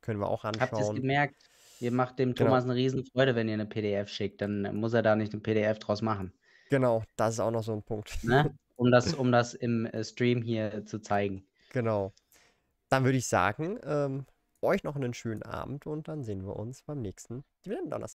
Können wir auch Habt ihr es anschauen. gemerkt? Ihr macht dem Genau. Thomas eine Riesenfreude, wenn ihr eine PDF schickt. Dann muss er da nicht ein PDF draus machen. Genau, das ist auch noch so ein Punkt. Ne? Um das, um das im äh, Stream hier zu zeigen. Genau. Dann würde ich sagen, ähm, euch noch einen schönen Abend und dann sehen wir uns beim nächsten Dividendendonnerstag.